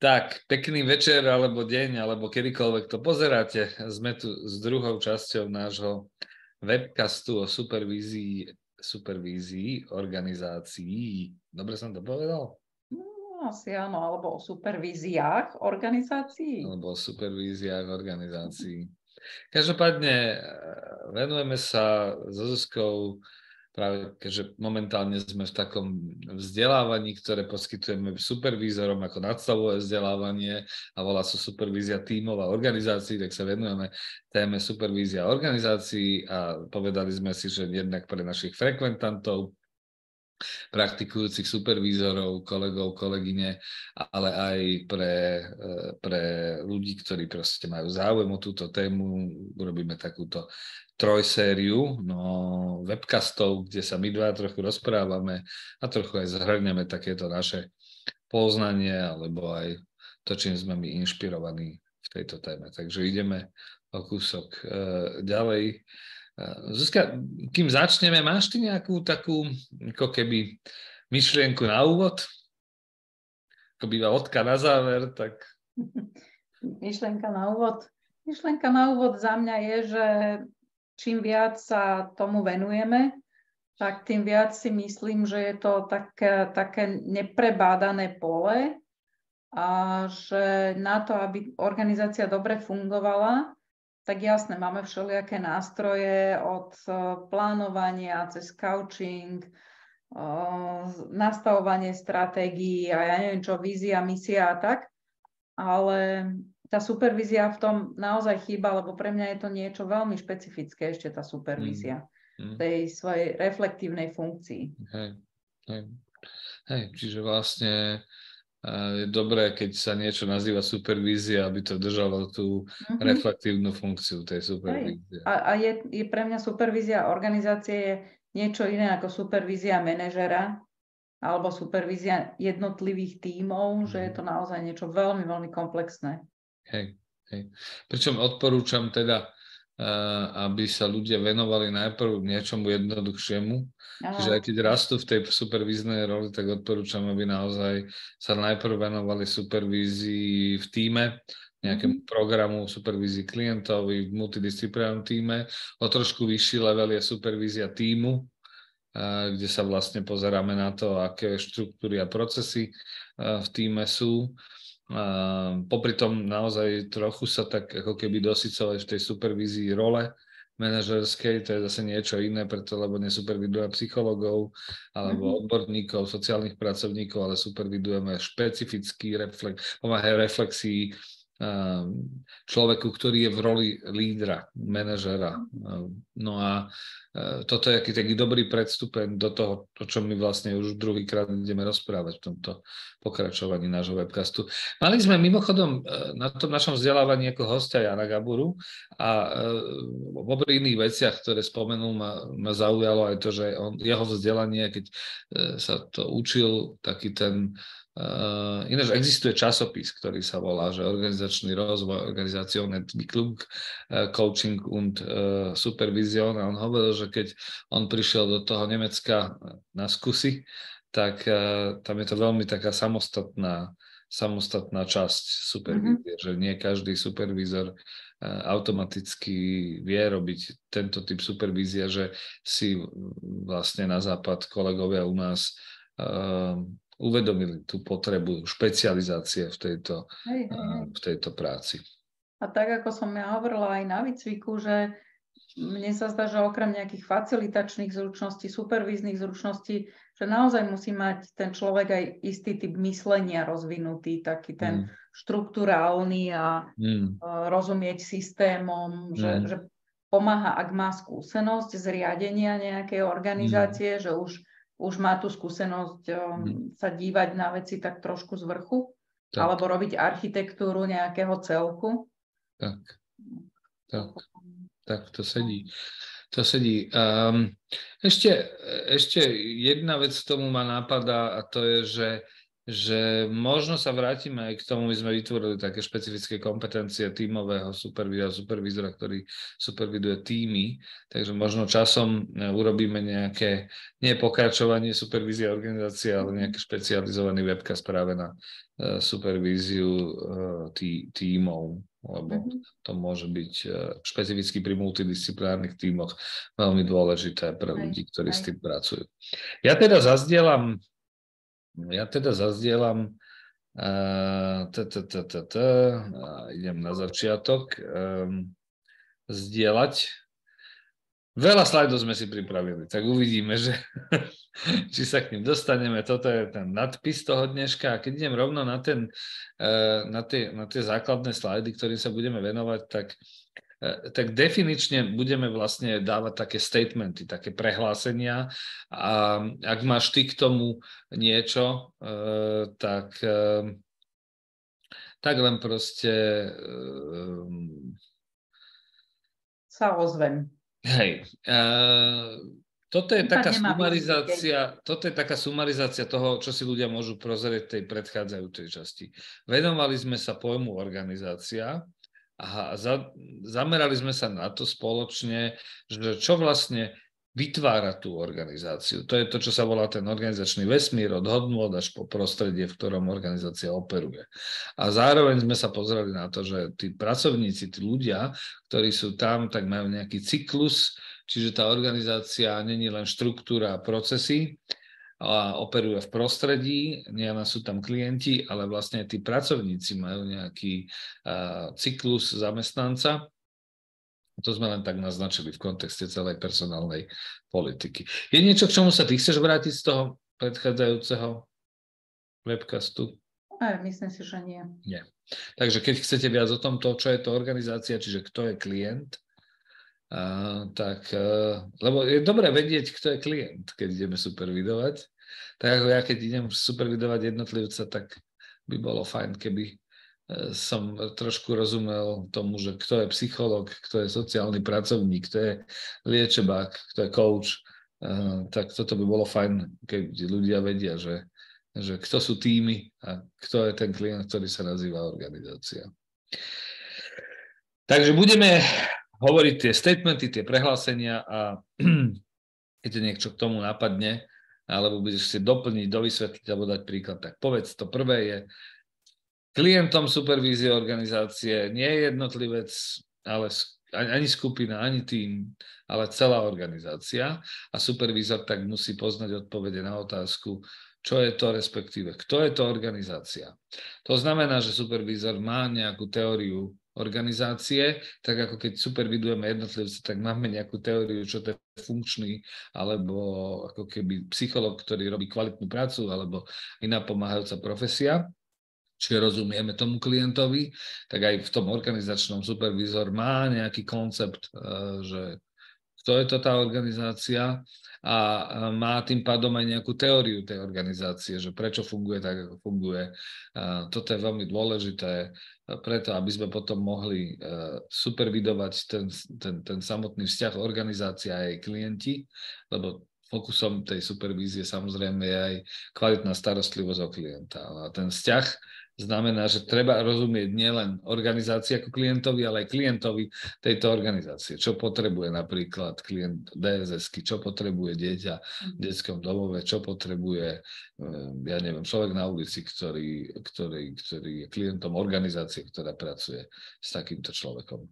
Tak, pekný večer, alebo deň, alebo kedykoľvek to pozeráte. Sme tu s druhou časťou nášho webcastu o supervízii, supervízii organizácií. Dobre som to povedal? No, asi áno, alebo o supervíziách organizácií. Alebo o supervíziách organizácií. Každopádne eh, venujeme sa so Zuzkou práve keďže momentálne sme v takom vzdelávaní, ktoré poskytujeme supervízorom ako nadstavové vzdelávanie a volá sa supervízia tímov a organizácií, tak sa venujeme téme supervízia organizácií a povedali sme si, že jednak pre našich frekventantov praktikujúcich supervízorov, kolegov, kolegyne, ale aj pre, eh, pre ľudí, ktorí proste majú záujem o túto tému. Urobíme takúto trojsériu no, webcastov, kde sa my dva trochu rozprávame a trochu aj zhrňame takéto naše poznanie alebo aj to, čím sme my inšpirovaní v tejto téme. Takže ideme o kúsok e, ďalej. Zuzka, kým začneme, máš ty nejakú takú ako keby myšlienku na úvod? Ako býva odka na záver, tak... Myšlienka na úvod? Myšlienka na úvod za mňa je, že čím viac sa tomu venujeme, tak tým viac si myslím, že je to také, také neprebádané pole a že na to, aby organizácia dobre fungovala, tak jasne, máme všelijaké nástroje od e, plánovania cez coaching, e, nastavovanie stratégií a ja neviem čo, vízia, misia a tak, ale tá supervízia v tom naozaj chýba, lebo pre mňa je to niečo veľmi špecifické ešte tá supervízia mm. mm. tej svojej reflektívnej funkcii. Hej, hej. hej čiže vlastne je dobré, keď sa niečo nazýva supervízia, aby to držalo tú mm-hmm. reflektívnu funkciu tej supervízie. A, a je, je pre mňa supervízia organizácie je niečo iné ako supervízia manažera alebo supervízia jednotlivých tímov, mm. že je mhm. to naozaj niečo veľmi, veľmi komplexné. Hej, hej. Pričom odporúčam teda, aby sa ľudia venovali najprv niečomu jednoduchšiemu. Aha. Čiže aj keď rastú v tej supervíznej roli, tak odporúčam, aby naozaj sa najprv venovali supervízii v týme, nejakému mm-hmm. programu supervízii klientov v multidisciplinárnom týme. O trošku vyšší level je supervízia týmu, kde sa vlastne pozeráme na to, aké štruktúry a procesy v týme sú popri tom naozaj trochu sa tak ako keby dosycovať v tej supervízii role manažerskej, to je zase niečo iné, preto lebo nesupervidujeme psychologov alebo mm-hmm. odborníkov, sociálnych pracovníkov, ale supervidujeme špecifický reflex, pomáha reflexii človeku, ktorý je v roli lídra, manažera. No a e, toto je aký taký dobrý predstupen do toho, o čom my vlastne už druhýkrát ideme rozprávať v tomto pokračovaní nášho webcastu. Mali sme mimochodom e, na tom našom vzdelávaní ako hostia Jana Gaburu a v e, iných veciach, ktoré spomenul, ma, ma zaujalo aj to, že on, jeho vzdelanie, keď sa to učil, taký ten Uh, ináč existuje časopis, ktorý sa volá, že organizačný rozvoj, Entwicklung, uh, Coaching und uh, Supervision a on hovoril, že keď on prišiel do toho Nemecka na skúsi, tak uh, tam je to veľmi taká samostatná, samostatná časť supervízie, mm-hmm. že nie každý supervízor uh, automaticky vie robiť tento typ supervízia, že si vlastne na západ kolegovia u nás uh, uvedomili tú potrebu špecializácie v tejto, hej, hej, hej. v tejto práci. A tak, ako som ja hovorila aj na výcviku, že mne sa zdá, že okrem nejakých facilitačných zručností, supervíznych zručností, že naozaj musí mať ten človek aj istý typ myslenia rozvinutý, taký ten mm. štruktúrálny a mm. rozumieť systémom, že, mm. že pomáha, ak má skúsenosť z riadenia nejakej organizácie, mm. že už už má tú skúsenosť um, sa dívať na veci tak trošku z vrchu, tak. alebo robiť architektúru nejakého celku. Tak, tak, tak to sedí. To sedí. Um, ešte, ešte jedna vec tomu ma napadá a to je, že, že možno sa vrátime aj k tomu, my sme vytvorili také špecifické kompetencie tímového supervízora, supervízora, ktorý superviduje týmy, takže možno časom e, urobíme nejaké, nie pokračovanie supervízie organizácie, ale nejaký špecializovaný webcast práve na e, supervíziu tí, tímov, lebo mm-hmm. to môže byť špecificky pri multidisciplinárnych tímoch veľmi dôležité pre ľudí, ktorí aj. s tým pracujú. Ja teda zazdielam ja teda zazdielam idem na začiatok zdieľať. Veľa slajdov sme si pripravili, tak uvidíme, že, či sa k ním dostaneme. Toto je ten nadpis toho dneška. A keď idem rovno na, ten, na, tie, na tie základné slajdy, ktorým sa budeme venovať, tak E, tak definične budeme vlastne dávať také statementy, také prehlásenia a ak máš ty k tomu niečo, e, tak, e, tak len proste sa ozvem. Hej. Toto je taká sumarizácia, toto je taká sumarizácia toho, čo si ľudia môžu prozrieť tej predchádzajúcej časti. Venovali sme sa pojmu organizácia, a za, zamerali sme sa na to spoločne, že čo vlastne vytvára tú organizáciu. To je to, čo sa volá ten organizačný vesmír od hodnôt až po prostredie, v ktorom organizácia operuje. A zároveň sme sa pozreli na to, že tí pracovníci, tí ľudia, ktorí sú tam, tak majú nejaký cyklus, čiže tá organizácia není len štruktúra a procesy, operuje v prostredí, nielen sú tam klienti, ale vlastne tí pracovníci majú nejaký cyklus zamestnanca. To sme len tak naznačili v kontexte celej personálnej politiky. Je niečo, k čomu sa ty chceš vrátiť z toho predchádzajúceho webcastu? Aj, myslím si, že nie. Nie. Takže keď chcete viac o tom, to, čo je to organizácia, čiže kto je klient, a, tak, e, lebo je dobré vedieť, kto je klient, keď ideme supervidovať. Tak ako ja, keď idem supervidovať jednotlivca, tak by bolo fajn, keby e, som trošku rozumel tomu, že kto je psycholog, kto je sociálny pracovník, kto je liečebák, kto je coach, e, tak toto by bolo fajn, keď ľudia vedia, že, že kto sú týmy a kto je ten klient, ktorý sa nazýva organizácia. Takže budeme hovoriť tie statementy, tie prehlásenia a keď niečo k tomu napadne, alebo budeš si doplniť, dovysvetliť alebo dať príklad, tak povedz, to prvé je, klientom supervízie organizácie nie je jednotlivec, ale ani skupina, ani tým, ale celá organizácia a supervízor tak musí poznať odpovede na otázku, čo je to, respektíve kto je to organizácia. To znamená, že supervízor má nejakú teóriu organizácie, tak ako keď supervidujeme jednotlivce, tak máme nejakú teóriu, čo to je funkčný, alebo ako keby psycholog, ktorý robí kvalitnú prácu, alebo iná pomáhajúca profesia. Či rozumieme tomu klientovi, tak aj v tom organizačnom supervízor má nejaký koncept, eh, že kto je to tá organizácia a má tým pádom aj nejakú teóriu tej organizácie, že prečo funguje tak, ako funguje. Toto je veľmi dôležité preto, aby sme potom mohli e, supervidovať ten, ten, ten samotný vzťah organizácia a jej klienti, lebo fokusom tej supervízie samozrejme je aj kvalitná starostlivosť o klienta. A ten vzťah znamená, že treba rozumieť nielen organizácii ako klientovi, ale aj klientovi tejto organizácie. Čo potrebuje napríklad klient dss čo potrebuje dieťa v mhm. detskom domove, čo potrebuje, eh, ja neviem, človek na ulici, ktorý, ktorý, ktorý je klientom organizácie, ktorá pracuje s takýmto človekom.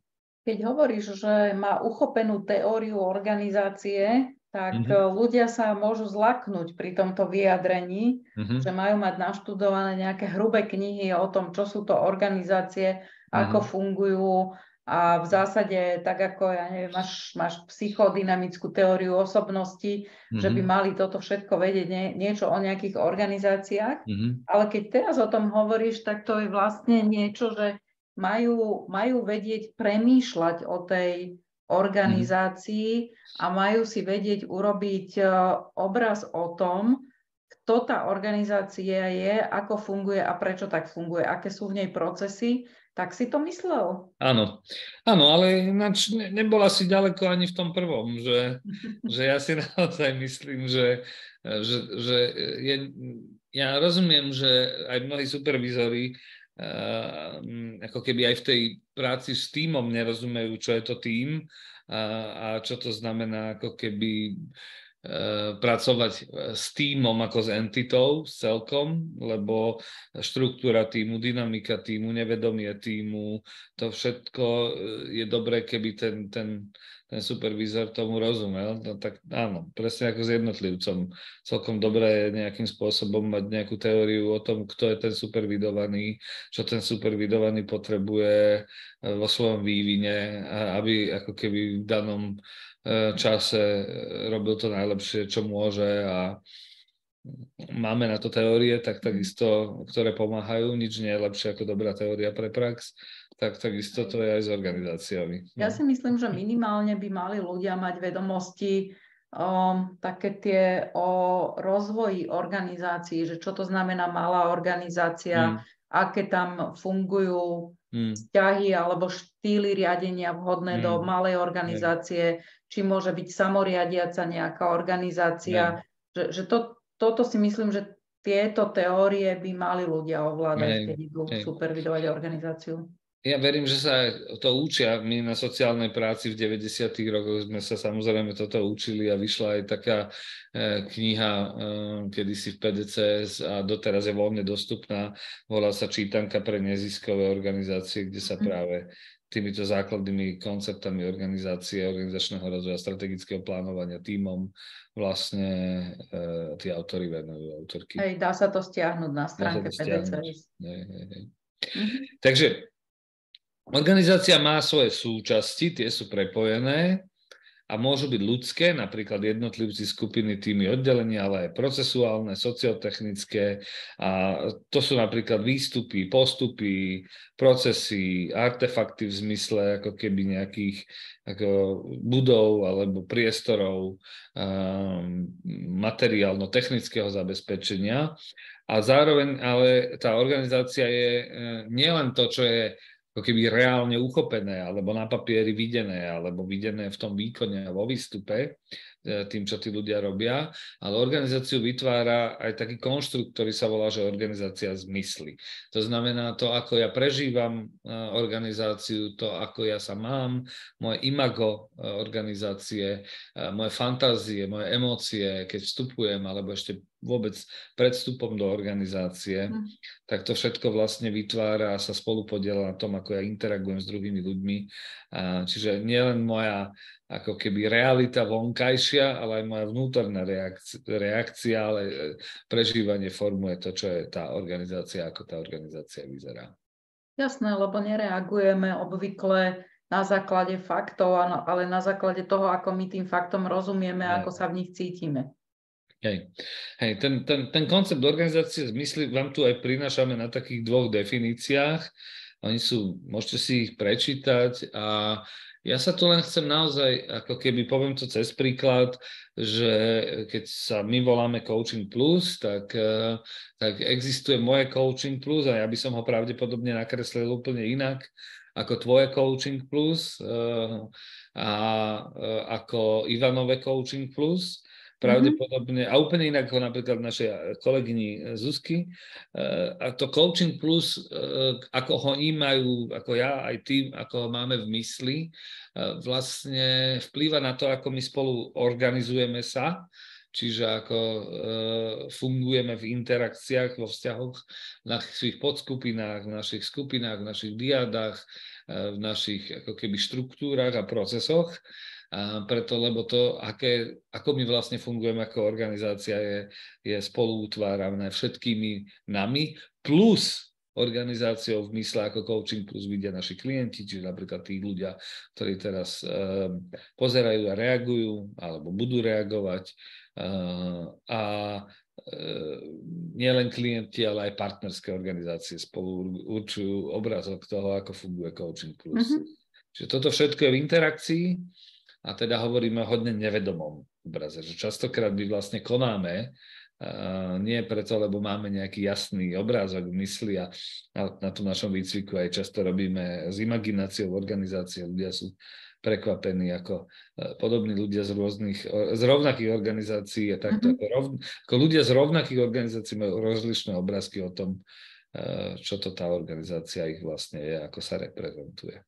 Keď hovoríš, že má uchopenú teóriu organizácie, tak mm-hmm. ľudia sa môžu zlaknúť pri tomto vyjadrení, mm-hmm. že majú mať naštudované nejaké hrubé knihy o tom, čo sú to organizácie, mm-hmm. ako fungujú a v zásade, tak ako, ja neviem, máš, máš psychodynamickú teóriu osobnosti, mm-hmm. že by mhm. mali toto všetko vedieť, nie, niečo o nejakých organizáciách, mm-hmm. ale keď teraz o tom hovoríš, tak to je vlastne niečo, že majú, majú vedieť premýšľať o tej organizácií a majú si vedieť urobiť e, obraz o tom, kto tá organizácia je, ako funguje a prečo tak funguje, aké sú v nej procesy, tak si to myslel? Áno, áno ale ináč ne, nebola si ďaleko ani v tom prvom, že, že ja si naozaj myslím, že, že, že je, ja rozumiem, že aj mnohí supervízori uh, ako keby aj v tej práci s týmom nerozumejú, čo je to tým a, a čo to znamená ako keby uh, pracovať s týmom ako s entitou, s celkom, lebo štruktúra týmu, dynamika týmu, nevedomie týmu, to všetko je dobré, keby ten, ten ten supervízor tomu rozumel, no tak áno, presne ako s jednotlivcom. Celkom dobré je nejakým spôsobom mať nejakú teóriu o tom, kto je ten supervidovaný, čo ten supervidovaný potrebuje eh, vo svojom vývine, aby ako keby v danom eh, čase eh, robil to najlepšie, čo môže. A máme na to teórie, tak takisto, ktoré pomáhajú, nič nie je lepšie ako dobrá teória pre prax tak takisto to je aj s organizáciami. No. Ja si myslím, že minimálne by mali ľudia mať vedomosti um, také tie o rozvoji organizácií, že čo to znamená malá organizácia, mm. aké tam fungujú mm. vzťahy alebo štýly riadenia vhodné mm. do malej organizácie, či môže byť samoriadiaca nejaká organizácia. Že, že to, toto si myslím, že tieto teórie by mali ľudia ovládať, keď idú supervidovať organizáciu ja verím, že sa to učia. My na sociálnej práci v 90. rokoch sme sa samozrejme toto učili a vyšla aj taká e, kniha e, kedysi v PDCS a doteraz je voľne dostupná. Volá sa Čítanka pre neziskové organizácie, kde sa mhm. práve týmito základnými konceptami organizácie, organizačného rozvoja, strategického plánovania týmom vlastne e, tí autory venujú, autorky. Hej, dá sa to stiahnuť na stránke PDCS. Mm-hmm. Takže Organizácia má svoje súčasti, tie sú prepojené a môžu byť ľudské, napríklad jednotlivci, skupiny, týmy, oddelenia, ale aj procesuálne, sociotechnické. A to sú napríklad výstupy, postupy, procesy, artefakty v zmysle ako keby nejakých ako budov alebo priestorov um, materiálno-technického zabezpečenia. A zároveň ale tá organizácia je e, nielen to, čo je ako keby reálne uchopené, alebo na papieri videné, alebo videné v tom výkone vo výstupe, tým, čo tí ľudia robia, ale organizáciu vytvára aj taký konštrukt, ktorý sa volá, že organizácia zmysly. To znamená to, ako ja prežívam e, organizáciu, to, ako ja sa mám, moje imago e, organizácie, moje fantázie, moje emócie, keď vstupujem, alebo ešte vôbec pred vstupom do organizácie, mm. tak to všetko vlastne vytvára a sa spolu podiela na tom, ako ja interagujem s druhými ľuďmi. Čiže nielen moja ako keby realita vonkajšia, ale aj moja vnútorná reakcia, reakcia, ale e, prežívanie formuje to, čo je tá organizácia, ako tá organizácia vyzerá. Jasné, lebo nereagujeme obvykle na základe faktov, ale na základe toho, ako my tým faktom rozumieme, ja. ako sa v nich cítime. Hej, hej ten, ten, ten koncept organizácie zmysly vám tu aj prinášame na takých dvoch definíciách. Oni sú, môžete si ich prečítať a ja sa tu len chcem naozaj, ako keby poviem to cez príklad, že keď sa my voláme Coaching Plus, tak, eh, tak existuje moje Coaching Plus a ja by som ho pravdepodobne nakreslil úplne inak ako tvoje Coaching Plus eh, a eh, ako Ivanové Coaching Plus. Mhm. pravdepodobne, mm-hmm. a úplne inak ako napríklad našej eh, kolegyni eh, Zuzky. Eh, a to coaching plus, ako ho oni majú, ako ja, aj tým, ako ho máme v mysli, vlastne vplýva na to, ako my spolu organizujeme sa, čiže ako fungujeme v interakciách, vo vzťahoch, v našich podskupinách, v našich skupinách, v našich diadách, v našich ako keby štruktúrach a procesoch. A preto, lebo to, aké, ako my vlastne fungujeme ako organizácia, je, je spolu utvárané všetkými nami, plus organizáciou v mysle ako coaching plus vidia naši klienti, čiže napríklad tí ľudia, ktorí teraz uh, pozerajú a reagujú, alebo budú reagovať. Uh, a uh, nielen klienti, ale aj partnerské organizácie spolu určujú obrazok toho, ako funguje coaching plus. Mm-hmm. Čiže toto všetko je v interakcii a teda hovoríme o hodne nevedomom obraze, že častokrát my vlastne konáme, nie preto, lebo máme nejaký jasný obrázok v mysli a na, tom našom výcviku aj často robíme s imagináciou v organizácii, ľudia sú prekvapení, ako e, podobní ľudia z rôznych, z rovnakých organizácií, takto, mm-hmm. rov, ako ľudia z rovnakých organizácií majú rozlišné obrázky o tom, e, čo to tá organizácia ich vlastne je, ako sa reprezentuje.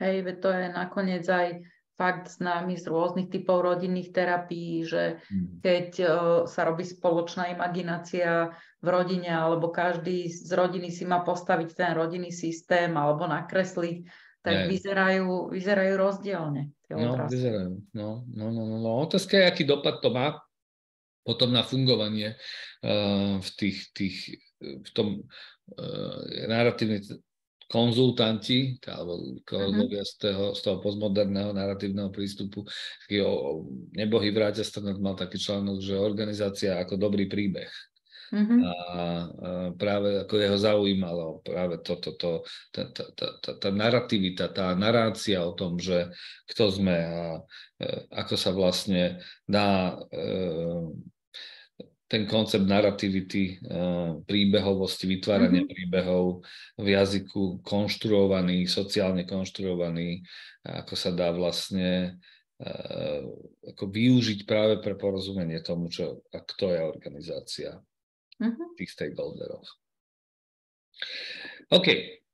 Hej, to je nakoniec aj fakt známy z rôznych typov rodinných terapií, že hmm. keď uh, sa robí spoločná imaginácia v rodine, alebo každý z rodiny si má postaviť ten rodinný systém alebo nakresliť, tak vyzerajú, vyzerajú rozdielne. No, vyzerajú. No, no, no, no, no. Otázka je, aký dopad to má potom na fungovanie uh, v tých, tých v tom uh, narratívne konzultanti alebo kolegovia uh-huh. z, toho, z toho postmoderného narratívneho prístupu, taký o, nebohý vráťa Stanard mal taký článok, že organizácia ako dobrý príbeh. Uh-huh. A, a práve ako jeho zaujímalo práve toto, to, to, tá, tá, tá, tá narrativita, tá narácia o tom, že kto sme a e, ako sa vlastne dá e, ten koncept narrativity, eh, príbehovosti, vytvárania mm-hmm. príbehov v jazyku konštruovaný, sociálne konštruovaný, ako sa dá vlastne eh, ako využiť práve pre porozumenie tomu, čo, a kto je organizácia mm-hmm. tých stakeholderov. OK,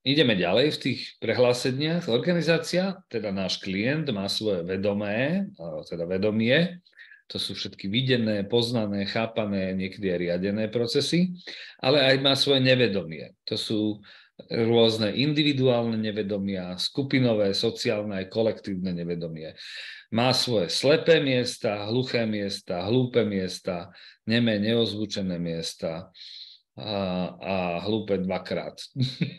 ideme ďalej v tých prehláseniach. Organizácia, teda náš klient, má svoje vedomé, teda vedomie, to sú všetky videné, poznané, chápané, niekedy aj riadené procesy, ale aj má svoje nevedomie. To sú rôzne individuálne nevedomia, skupinové, sociálne aj kolektívne nevedomie. Má svoje slepé miesta, hluché miesta, hlúpe miesta, nemé, neozvučené miesta a, a hlúpe dvakrát.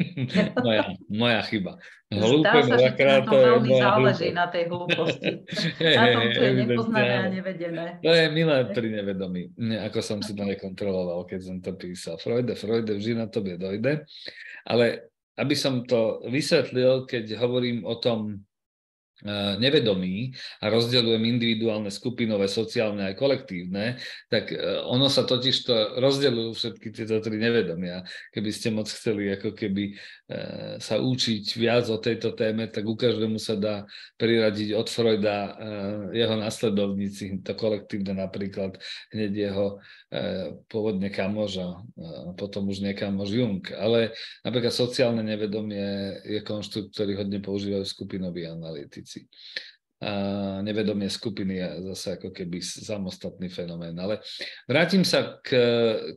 moja, moja chyba. Hlúpe Zdá dvakrát to je veľmi záleží hlúpe. na tej hlúposti. na tom, čo je nepoznané a nevedené. To je milé pri nevedomí, ako som si to nekontroloval, keď som to písal. Freude, Freude, vždy na tobie dojde. Ale aby som to vysvetlil, keď hovorím o tom, nevedomí a rozdeľujem individuálne, skupinové, sociálne aj kolektívne, tak e, ono sa totiž to rozdeľujú všetky tieto tri nevedomia. Keby ste moc chceli ako keby e, sa učiť viac o tejto téme, tak u každému sa dá priradiť od Freuda jeho nasledovníci, to kolektívne napríklad hneď jeho pôvodne kamož a potom už nekamož Jung. Ale napríklad sociálne nevedomie je konštrukt, ktorý hodne používajú skupinoví analytici veci. A nevedomie skupiny je zase ako keby samostatný fenomén. Ale vrátim sa k,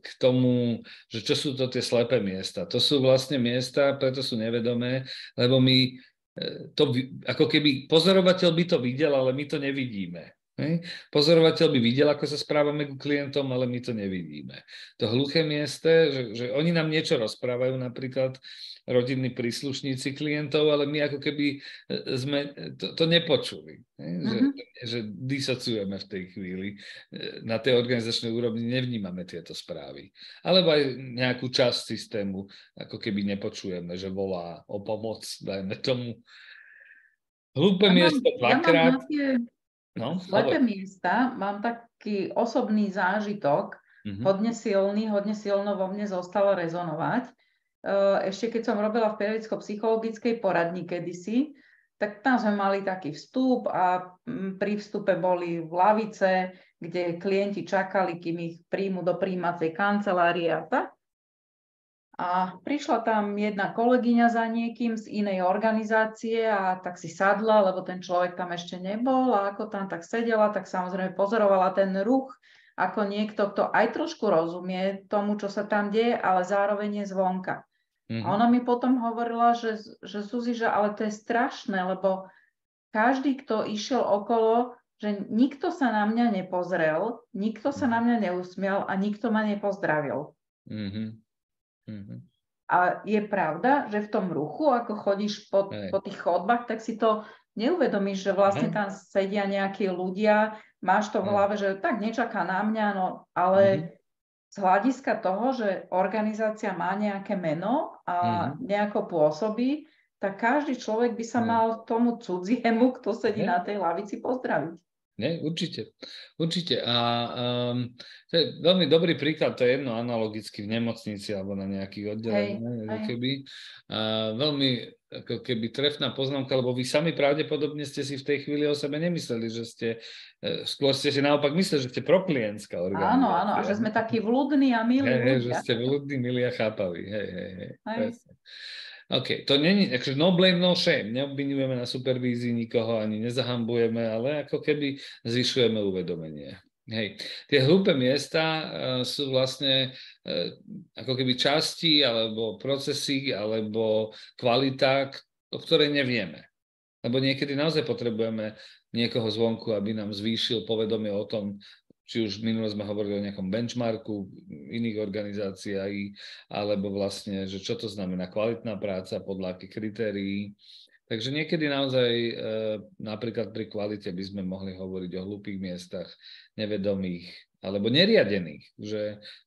k tomu, že čo sú to tie slepé miesta. To sú vlastne miesta, preto sú nevedomé, lebo my e, to, ako keby pozorovateľ by to videl, ale my to nevidíme. Hej. Pozorovateľ by videl, ako sa správame k klientom, ale my to nevidíme. To hluché miesto, že, že oni nám niečo rozprávajú, napríklad rodinní príslušníci klientov, ale my ako keby e, sme to, to nepočuli. Uh-huh. Že, mhm. že disociujeme v tej chvíli. E, na tej organizačnej úrovni nevnímame tieto správy. Alebo aj nejakú časť systému ako keby nepočujeme, že volá o pomoc, dajme tomu. Hlúpe ja miesto dvakrát. Ja no, slepé miesta mám taký osobný zážitok, uh-huh. hodne silný, hodne silno vo mne zostalo rezonovať ešte keď som robila v periodicko-psychologickej poradni kedysi, tak tam sme mali taký vstup a mm, pri vstupe boli v lavice, kde klienti čakali, kým ich príjmu do príjmacej kancelárie a tak. A prišla tam jedna kolegyňa za niekým z inej organizácie a tak si sadla, lebo ten človek tam ešte nebol a ako tam tak sedela, tak samozrejme pozorovala ten ruch, ako niekto, kto aj trošku rozumie tomu, čo sa tam deje, ale zároveň je zvonka. Mm-hmm. A ona mi potom hovorila, že, že Suzi, že ale to je strašné, lebo každý, kto išiel okolo, že nikto sa na mňa nepozrel, nikto sa na mňa neusmial a nikto ma nepozdravil. Mm-hmm. Mm-hmm. A je pravda, že v tom ruchu, ako chodíš po, po tých chodbách, tak si to neuvedomíš, že vlastne tam sedia nejakí ľudia, máš to v hlave, že tak nečaká na mňa, no ale mm-hmm z hľadiska toho, že organizácia má nejaké meno a mm-hmm. nejako pôsobí, tak každý človek by sa mm. mal tomu cudziemu, kto sedí mm. na tej lavici, pozdraviť. Nie, určite. Určite. A um, to je veľmi dobrý príklad, to je jedno analogicky v nemocnici alebo na nejakých oddeleniach. Keby. A veľmi ako keby trefná poznámka, lebo vy sami pravdepodobne ste si v tej chvíli o sebe nemysleli, že ste, e, skôr ste si naopak mysleli, že ste proklientská organizácia. Áno, áno, a že sme takí vľudní a milí hej, hej, že ste vľudní, milí a chápaví. Hej, hej, hej. hej. OK, to není, akože no blame, no shame, neobvinujeme na supervízii nikoho, ani nezahambujeme, ale ako keby zvyšujeme uvedomenie. Hej. Tie hlúpe miesta uh, sú vlastne uh, ako keby časti alebo procesy alebo kvalita, o ktorej nevieme. Lebo niekedy naozaj potrebujeme niekoho zvonku, aby nám zvýšil povedomie o tom, či už minule sme hovorili o nejakom benchmarku iných organizácií, alebo vlastne, že čo to znamená kvalitná práca, podľa akých kritérií. Takže niekedy naozaj e, napríklad pri kvalite by sme mohli hovoriť o hlúpých miestach, nevedomých alebo neriadených. Že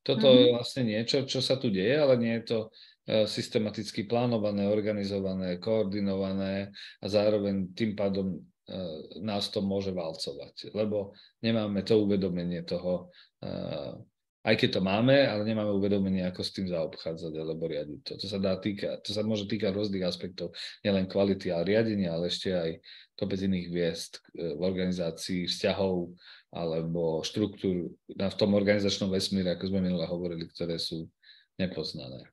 toto mm-hmm. je mhm. vlastne niečo, čo sa tu deje, ale nie je to e, systematicky plánované, organizované, koordinované a zároveň tým pádom nás to môže valcovať, lebo nemáme to uvedomenie toho, e, aj keď to máme, ale nemáme uvedomenie, ako s tým zaobchádzať alebo riadiť to. To sa, dá týka, to sa môže týkať rôznych aspektov, nielen kvality a riadenia, ale ešte aj bez iných viest e, v organizácii, vzťahov alebo štruktúr v tom organizačnom vesmíre, ako sme minule hovorili, ktoré sú nepoznané.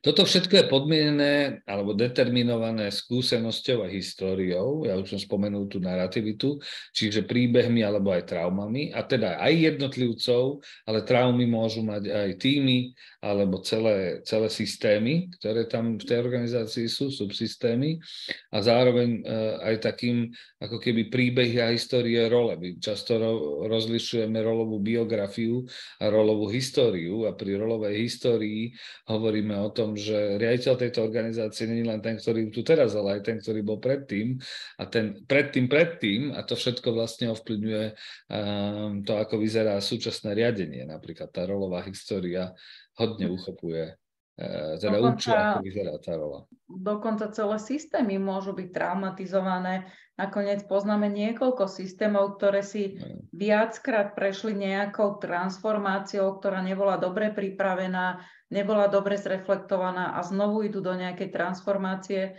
Toto všetko je podmienené alebo determinované skúsenosťou a históriou, ja už som spomenul tú narrativitu, čiže príbehmi alebo aj traumami, a teda aj jednotlivcov, ale traumy môžu mať aj týmy alebo celé, celé systémy, ktoré tam v tej organizácii sú, subsystémy. A zároveň uh, aj takým ako keby príbehy a histórie role. My často ro- rozlišujeme rolovú biografiu a rolovú históriu a pri rolovej histórii hovoríme o tom, že riaditeľ tejto organizácie nie je len ten, ktorý tu teraz, ale aj ten, ktorý bol predtým. A ten predtým predtým a to všetko vlastne ovplyvňuje um, to, ako vyzerá súčasné riadenie, napríklad tá rolová história hodne uchopuje e, teda dokonca, učí, ako vyzerá tá rola. Dokonca celé systémy môžu byť traumatizované. Nakoniec poznáme niekoľko systémov, ktoré si viackrát prešli nejakou transformáciou, ktorá nebola dobre pripravená, nebola dobre zreflektovaná a znovu idú do nejakej transformácie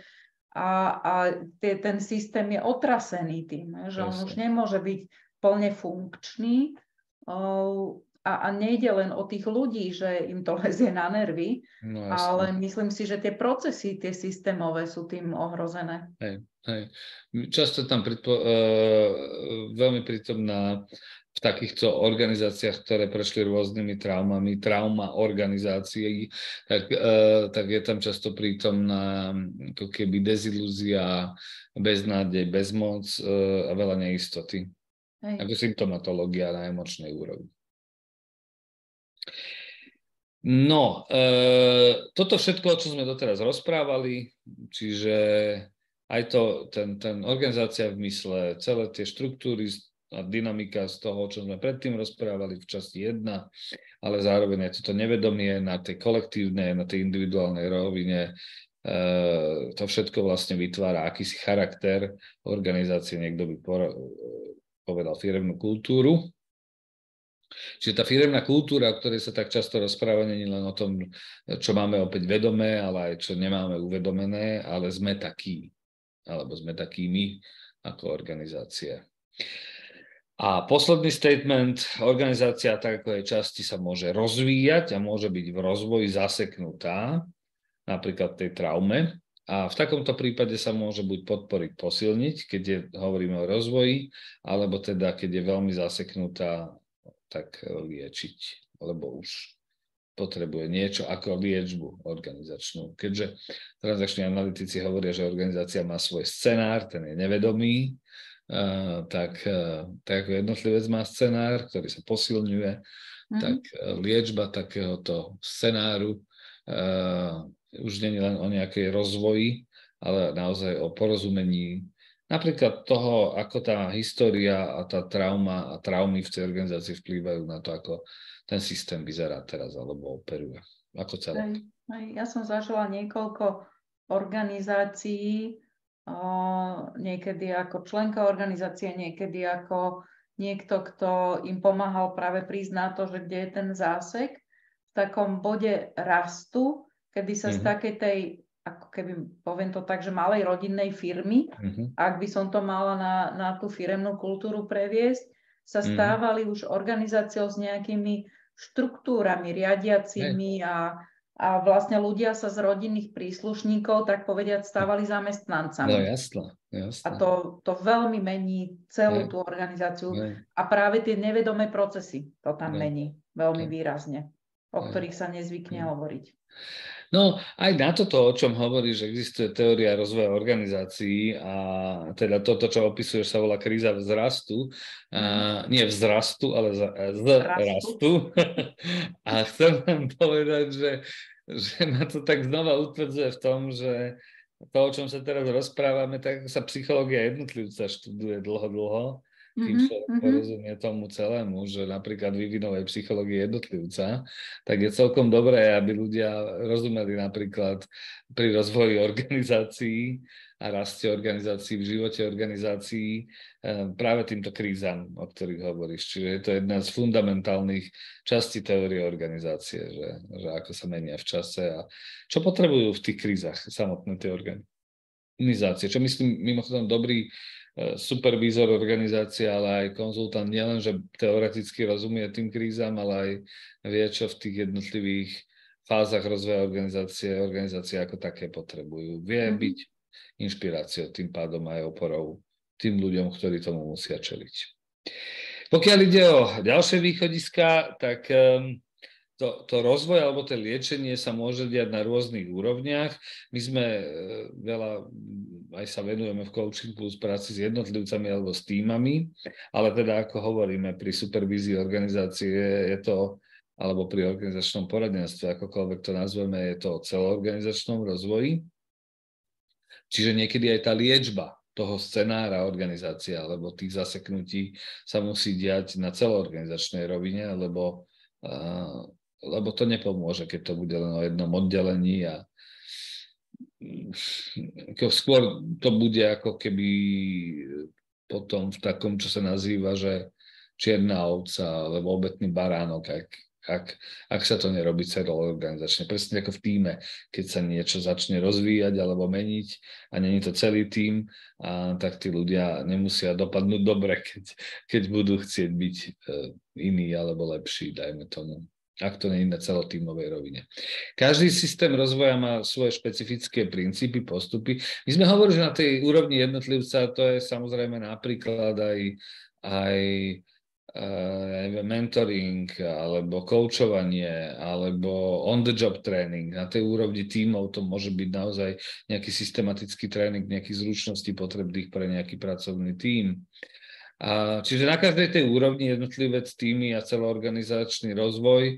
a, a tie, ten systém je otrasený tým, že on už nemôže byť plne funkčný a, a nejde len o tých ľudí, že im to lezie na nervy, no, ale myslím si, že tie procesy, tie systémové sú tým ohrozené. Hej, hej. Často tam pridpo, uh, veľmi prítomná v takýchto organizáciách, ktoré prešli rôznymi traumami, trauma organizácií, tak, uh, tak je tam často prítomná ako keby dezilúzia, beznádej, bezmoc uh, a veľa neistoty. Hej. Ako symptomatológia na emočnej úrovni. No, e, toto všetko, čo sme doteraz rozprávali, čiže aj to, ten, ten organizácia v mysle, celé tie štruktúry a dynamika z toho, čo sme predtým rozprávali v časti 1, ale zároveň aj toto nevedomie na tej kolektívnej, na tej individuálnej rovine, e, to všetko vlastne vytvára akýsi charakter organizácie, niekto by povedal firemnú kultúru, Čiže tá firemná kultúra, o ktorej sa tak často rozpráva, nie len o tom, čo máme opäť vedomé, ale aj čo nemáme uvedomené, ale sme takí, alebo sme takými ako organizácia. A posledný statement, organizácia tak časti sa môže rozvíjať a môže byť v rozvoji zaseknutá, napríklad tej traume. A v takomto prípade sa môže buď podporiť, posilniť, keď je, hovoríme o rozvoji, alebo teda keď je veľmi zaseknutá tak eh, liečiť, lebo už potrebuje niečo ako liečbu organizačnú. Keďže transakční analytici hovoria, že organizácia má svoj scenár, ten je nevedomý, uh, tak, uh, tak ako jednotlivec má scenár, ktorý sa posilňuje, mm-hmm. tak liečba takéhoto scenáru uh, už nie je len o nejakej rozvoji, ale naozaj o porozumení napríklad toho, ako tá história a tá trauma a traumy v tej organizácii vplývajú na to, ako ten systém vyzerá teraz alebo operuje. Ako celé. Ja som zažila niekoľko organizácií, niekedy ako členka organizácie, niekedy ako niekto, kto im pomáhal práve prísť na to, že kde je ten zásek, v takom bode rastu, kedy sa mm-hmm. z mhm. takej tej, ako keby poviem to tak, že malej rodinnej firmy, mm-hmm. ak by som to mala na, na tú firemnú kultúru previesť, sa mhm. stávali mm-hmm. už organizáciou s nejakými štruktúrami riadiacimi a, a vlastne ľudia sa z rodinných príslušníkov, tak povediať, stávali zamestnancami. No jasno, jasno. A to, to veľmi mení celú ne. tú organizáciu. Ne. A práve tie nevedomé procesy to tam ne. mení veľmi ne. výrazne, o ne. ktorých sa nezvykne ne. hovoriť. No aj na toto, o čom hovoríš, že existuje teória rozvoja organizácií a teda toto, čo opisuješ, sa volá kríza vzrastu. A, nie vzrastu, ale z, z rastu. a chcem vám povedať, že, že ma to tak znova utvrdzuje v tom, že to, o čom sa teraz rozprávame, tak sa psychológia jednotlivca študuje dlho, dlho kým mm-hmm. človek mm-hmm. porozumie tomu celému, že napríklad vyvinovej psychológie jednotlivca, tak je celkom dobré, aby ľudia rozumeli napríklad pri rozvoji organizácií a raste organizácií, v živote organizácií eh, práve týmto krízam, o ktorých hovoríš. Čiže je to jedna z fundamentálnych častí teórie organizácie, že, že ako sa menia v čase a čo potrebujú v tých krízach samotné tie organizácie. Čo myslím, mimochodom, dobrý supervízor organizácie, ale aj konzultant nielen, že teoreticky rozumie tým krízam, ale aj vie, čo v tých jednotlivých fázach rozvoja organizácie, organizácie ako také potrebujú. Vie mm-hmm. byť inšpiráciou, tým pádom aj oporou tým ľuďom, ktorí tomu musia čeliť. Pokiaľ ide o ďalšie východiska, tak um, to, to rozvoj alebo to liečenie sa môže diať na rôznych úrovniach. My sme e, veľa, aj sa venujeme v coaching plus práci s jednotlivcami alebo s týmami, ale teda ako hovoríme pri supervízii organizácie je to, alebo pri organizačnom poradenstve, akokoľvek to nazveme, je to o celoorganizačnom rozvoji. Čiže niekedy aj tá liečba toho scenára organizácie alebo tých zaseknutí sa musí diať na celoorganizačnej rovine, lebo lebo to nepomôže, keď to bude len o jednom oddelení a skôr to bude ako keby potom v takom, čo sa nazýva, že čierna ovca alebo obetný baránok, ak, ak, ak sa to nerobí celoorganizačne. Presne ako v týme, keď sa niečo začne rozvíjať alebo meniť a není to celý tým, a tak tí ľudia nemusia dopadnúť dobre, keď, keď budú chcieť byť e, iní alebo lepší, dajme tomu ak to nie je na celotímovej rovine. Každý systém rozvoja má svoje špecifické princípy, postupy. My sme hovorili, že na tej úrovni jednotlivca to je samozrejme napríklad aj, aj uh, mentoring, alebo coachovanie, alebo on-the-job tréning. Na tej úrovni tímov to môže byť naozaj nejaký systematický tréning nejakých zručností potrebných pre nejaký pracovný tím. Čiže na každej tej úrovni jednotlivé týmy a celoorganizačný rozvoj e,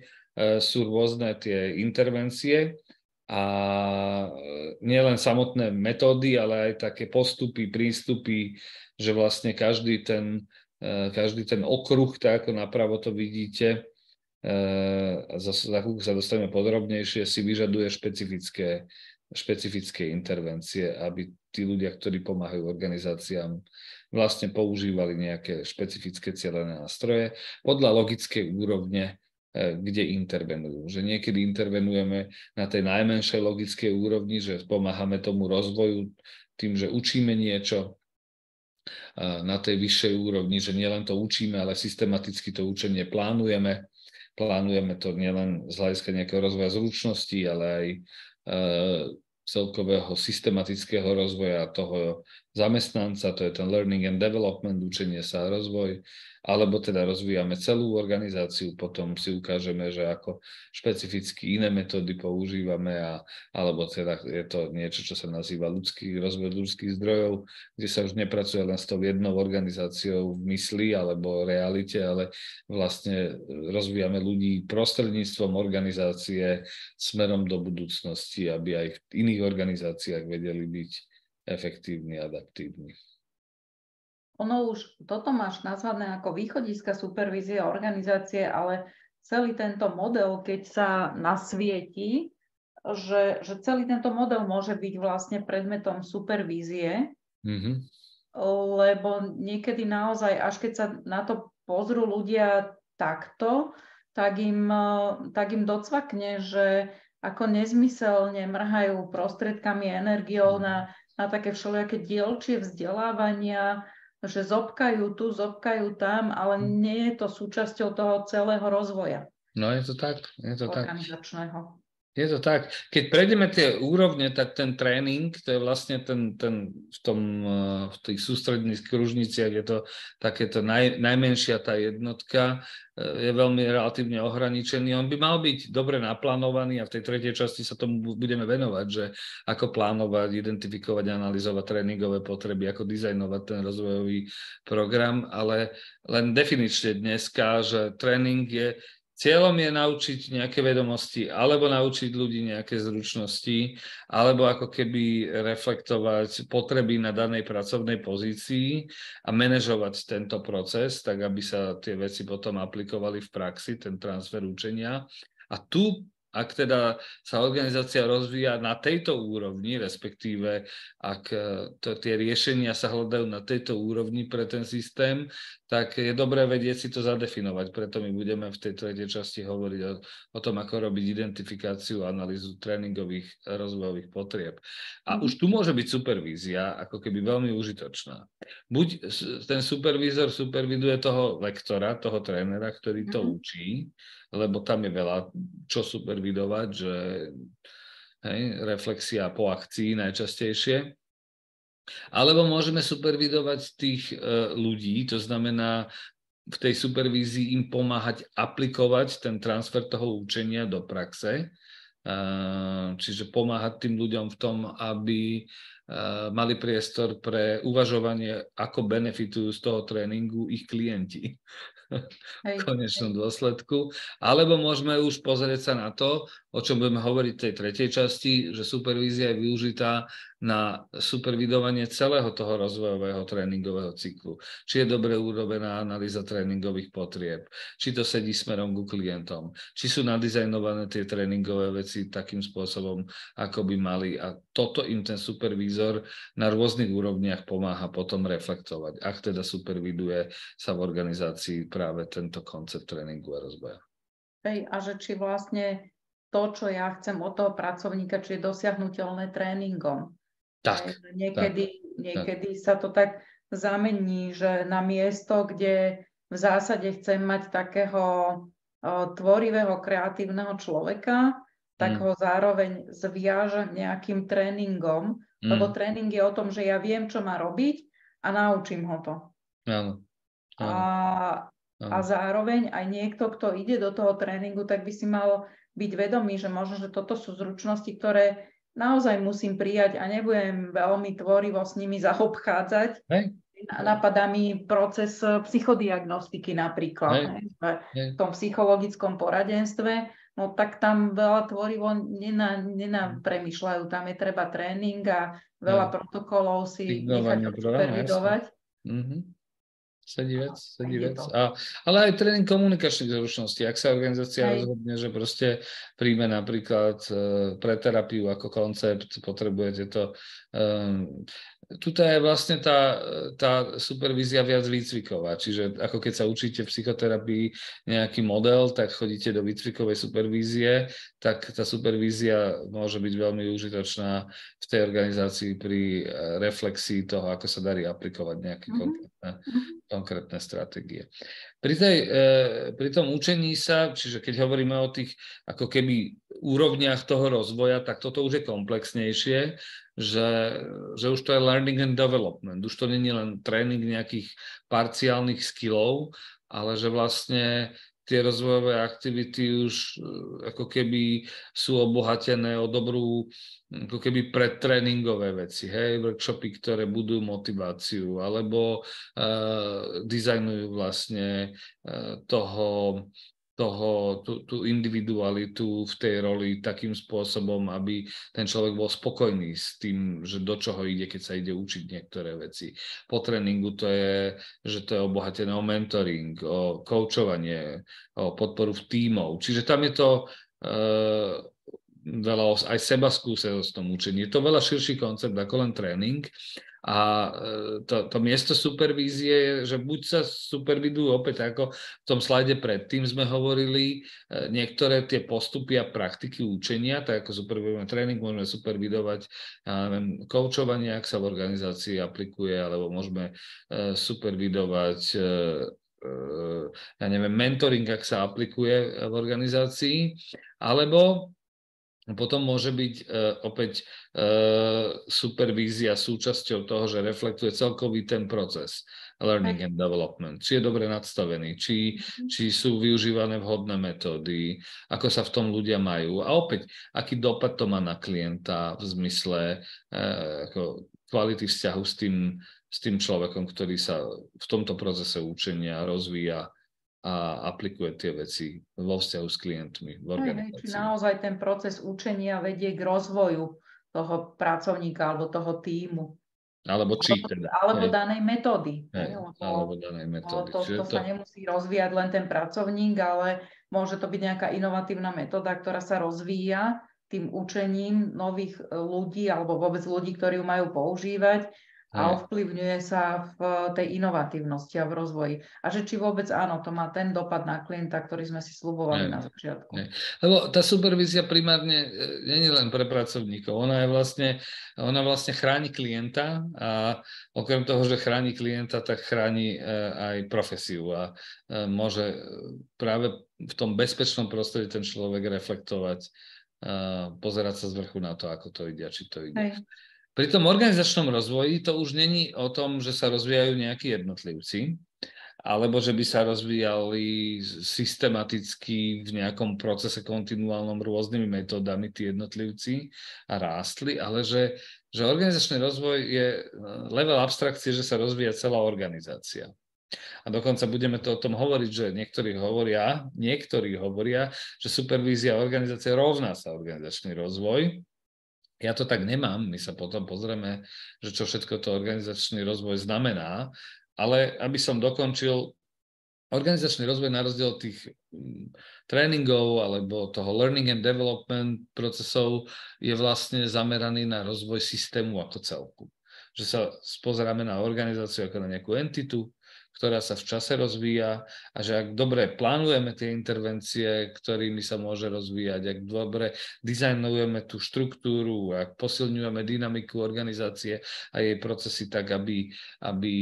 sú rôzne tie intervencie a e, nielen samotné metódy, ale aj také postupy, prístupy, že vlastne každý ten, e, každý ten okruh, tak ako napravo to vidíte, za, za sa dostaneme podrobnejšie, si vyžaduje špecifické, špecifické intervencie, aby tí ľudia, ktorí pomáhajú organizáciám, vlastne používali nejaké špecifické cieľené nástroje podľa logickej úrovne, e, kde intervenujú. Že niekedy intervenujeme na tej najmenšej logickej úrovni, že pomáhame tomu rozvoju tým, že učíme niečo, na tej vyššej úrovni, že nielen to učíme, ale systematicky to učenie plánujeme. Plánujeme to nielen z hľadiska nejakého rozvoja zručností, ale aj e, celkového systematického rozvoja toho zamestnanca, to je ten learning and development, učenie sa a rozvoj, alebo teda rozvíjame celú organizáciu, potom si ukážeme, že ako špecificky iné metódy používame, a, alebo teda je to niečo, čo sa nazýva ľudský rozvoj ľudských zdrojov, kde sa už nepracuje len s tou jednou organizáciou v mysli alebo realite, ale vlastne rozvíjame ľudí prostredníctvom organizácie smerom do budúcnosti, aby aj v iných organizáciách vedeli byť efektívni, adaptívni. Ono už, toto máš nazvané ako východiska supervízie organizácie, ale celý tento model, keď sa nasvieti, že, že celý tento model môže byť vlastne predmetom supervízie, mm-hmm. lebo niekedy naozaj, až keď sa na to pozrú ľudia takto, tak im, tak im docvakne, že ako nezmyselne mrhajú prostriedkami, energiou na, na také všelijaké dielčie vzdelávania, že zobkajú tu, zobkajú tam, ale hm. nie je to súčasťou toho celého rozvoja. No je to tak, je to tak. Je to tak. Keď prejdeme tie úrovne, tak ten tréning, to je vlastne ten, ten v, tom, eh, v tých sústredných kružniciach je to takéto naj, najmenšia tá jednotka, eh, je veľmi relatívne ohraničený. On by mal byť dobre naplánovaný a v tej tretej časti sa tomu budeme venovať, že ako plánovať, identifikovať, analyzovať tréningové potreby, ako dizajnovať ten rozvojový program, ale len definične dneska, že tréning je Cieľom je naučiť nejaké vedomosti, alebo naučiť ľudí nejaké zručnosti, alebo ako keby reflektovať potreby na danej pracovnej pozícii a manažovať tento proces, tak aby sa tie veci potom aplikovali v praxi, ten transfer učenia. A tu ak teda sa organizácia rozvíja na tejto úrovni, respektíve ak e, to, tie riešenia sa hľadajú na tejto úrovni pre ten systém, tak je dobré vedieť si to zadefinovať. Preto my budeme v tej tretej časti hovoriť o, o tom, ako robiť identifikáciu, analýzu tréningových rozvojových potrieb. A už tu môže byť supervízia ako keby veľmi užitočná. Buď ten supervízor superviduje toho lektora, toho trénera, ktorý to mm. učí, lebo tam je veľa čo supervidovať, že hej, reflexia po akcii najčastejšie. Alebo môžeme supervidovať tých e, ľudí, to znamená v tej supervízii im pomáhať aplikovať ten transfer toho učenia do praxe, e, čiže pomáhať tým ľuďom v tom, aby mali priestor pre uvažovanie, ako benefitujú z toho tréningu ich klienti v konečnom dôsledku. Alebo môžeme už pozrieť sa na to, o čom budeme hovoriť v tej tretej časti, že supervízia je využitá na supervidovanie celého toho rozvojového tréningového cyklu. Či je dobre urobená analýza tréningových potrieb, či to sedí smerom ku klientom, či sú nadizajnované tie tréningové veci takým spôsobom, ako by mali. A toto im ten supervízor na rôznych úrovniach pomáha potom reflektovať, ak teda superviduje sa v organizácii práve tento koncept tréningu a rozvoja. Hej, a že či vlastne to, čo ja chcem od toho pracovníka, či je dosiahnutelné tréningom. Tak. Niekedy, tak, niekedy tak. sa to tak zamení, že na miesto, kde v zásade chcem mať takého tvorivého, kreatívneho človeka, tak mm. ho zároveň zviažem nejakým tréningom, mm. lebo tréning je o tom, že ja viem, čo má robiť a naučím ho to. Áno. A, a zároveň aj niekto, kto ide do toho tréningu, tak by si mal byť vedomý, že možno, že toto sú zručnosti, ktoré naozaj musím prijať a nebudem veľmi tvorivo s nimi zaobchádzať. Hej. Napadá mi proces psychodiagnostiky napríklad, hej. Hej. v tom psychologickom poradenstve, no tak tam veľa tvorivo nena, nenapremýšľajú, tam je treba tréning a veľa hej. protokolov si nechať supervidovať. Mm-hmm. Sedí vec, sedí vec. A, ale aj tréning komunikačných zručností. Ak sa organizácia aj. rozhodne, že proste príjme napríklad e, pre terapiu ako koncept, potrebujete to. Um, tuto je vlastne tá, tá supervízia viac výcviková, čiže ako keď sa učíte v psychoterapii nejaký model, tak chodíte do výcvikovej supervízie, tak tá supervízia môže byť veľmi užitočná v tej organizácii pri e, reflexii toho, ako sa darí aplikovať nejaké mm-hmm. konkrétne, konkrétne stratégie. Pri, tej, e, pri tom učení sa, čiže keď hovoríme o tých ako keby úrovniach toho rozvoja, tak toto už je komplexnejšie že, že už to je learning and development. Už to je len tréning nejakých parciálnych skillov, ale že vlastne tie rozvojové aktivity už eh, ako keby sú obohatené o dobrú ako keby predtréningové veci, hej, workshopy, ktoré budú motiváciu, alebo uh, dizajnujú vlastne uh, toho toho, tú, tú individualitu v tej roli takým spôsobom, aby ten človek bol spokojný s tým, že do čoho ide, keď sa ide učiť niektoré veci. Po tréningu to je, že to je obohatené o mentoring, o koučovanie, o podporu v tímov. Čiže tam je to uh, veľa aj seba skúsenosť v tom učení. Je to veľa širší koncept ako len tréning a e, to, to miesto supervízie je, že buď sa supervidujú opäť, ako v tom slajde predtým sme hovorili, e, niektoré tie postupy a praktiky učenia, tak ako supervidujeme tréning, môžeme supervidovať neviem, koučovanie, ak sa v organizácii aplikuje, alebo môžeme e, supervidovať ja neviem, mentoring, ak sa aplikuje v organizácii, alebo potom môže byť uh, opäť uh, supervízia súčasťou toho, že reflektuje celkový ten proces learning and development. Či je dobre nadstavený, či, mhm. či sú využívané vhodné metódy, ako sa v tom ľudia majú. A opäť, aký dopad to má na klienta v zmysle uh, ako kvality vzťahu s tým, s tým človekom, ktorý sa v tomto procese učenia rozvíja a aplikuje tie veci vo vzťahu s klientmi v organizácii. Či naozaj ten proces učenia vedie k rozvoju toho pracovníka alebo toho týmu. Alebo či teda. Alebo hej. danej metódy. Hej, lebo, alebo danej metódy. To, to, to sa nemusí rozvíjať len ten pracovník, ale môže to byť nejaká inovatívna metóda, ktorá sa rozvíja tým učením nových ľudí alebo vôbec ľudí, ktorí ju majú používať a ovplyvňuje sa v tej inovatívnosti a v rozvoji. A že či vôbec áno, to má ten dopad na klienta, ktorý sme si slubovali na začiatku. Nie. Lebo tá supervízia primárne e, nie je len pre pracovníkov, ona je vlastne, ona vlastne chráni klienta a okrem toho, že chráni klienta, tak chráni e, aj profesiu a môže práve v tom bezpečnom prostredí ten človek reflektovať, pozerať sa z vrchu na to, ako to ide a či to ide. Hej. Pri tom organizačnom rozvoji to už není o tom, že sa rozvíjajú nejakí jednotlivci, alebo že by sa rozvíjali systematicky v nejakom procese kontinuálnom rôznymi metódami tí jednotlivci a rástli, ale že, že organizačný rozvoj je eh, level abstrakcie, že sa rozvíja celá organizácia. A dokonca budeme to o tom hovoriť, že niektorí hovoria, niektorí hovoria, že supervízia organizácie rovná sa organizačný rozvoj, ja to tak nemám, my sa potom pozrieme, že čo všetko to organizačný rozvoj znamená, ale aby som dokončil, organizačný rozvoj na rozdiel tých mm, tréningov alebo toho learning and development procesov je vlastne zameraný na rozvoj systému ako celku. Že sa pozeráme na organizáciu ako na nejakú entitu, ktorá sa v čase rozvíja a že ak dobre plánujeme tie intervencie, ktorými sa môže rozvíjať, ak dobre dizajnujeme tú štruktúru, ak posilňujeme dynamiku organizácie a jej procesy tak, aby, aby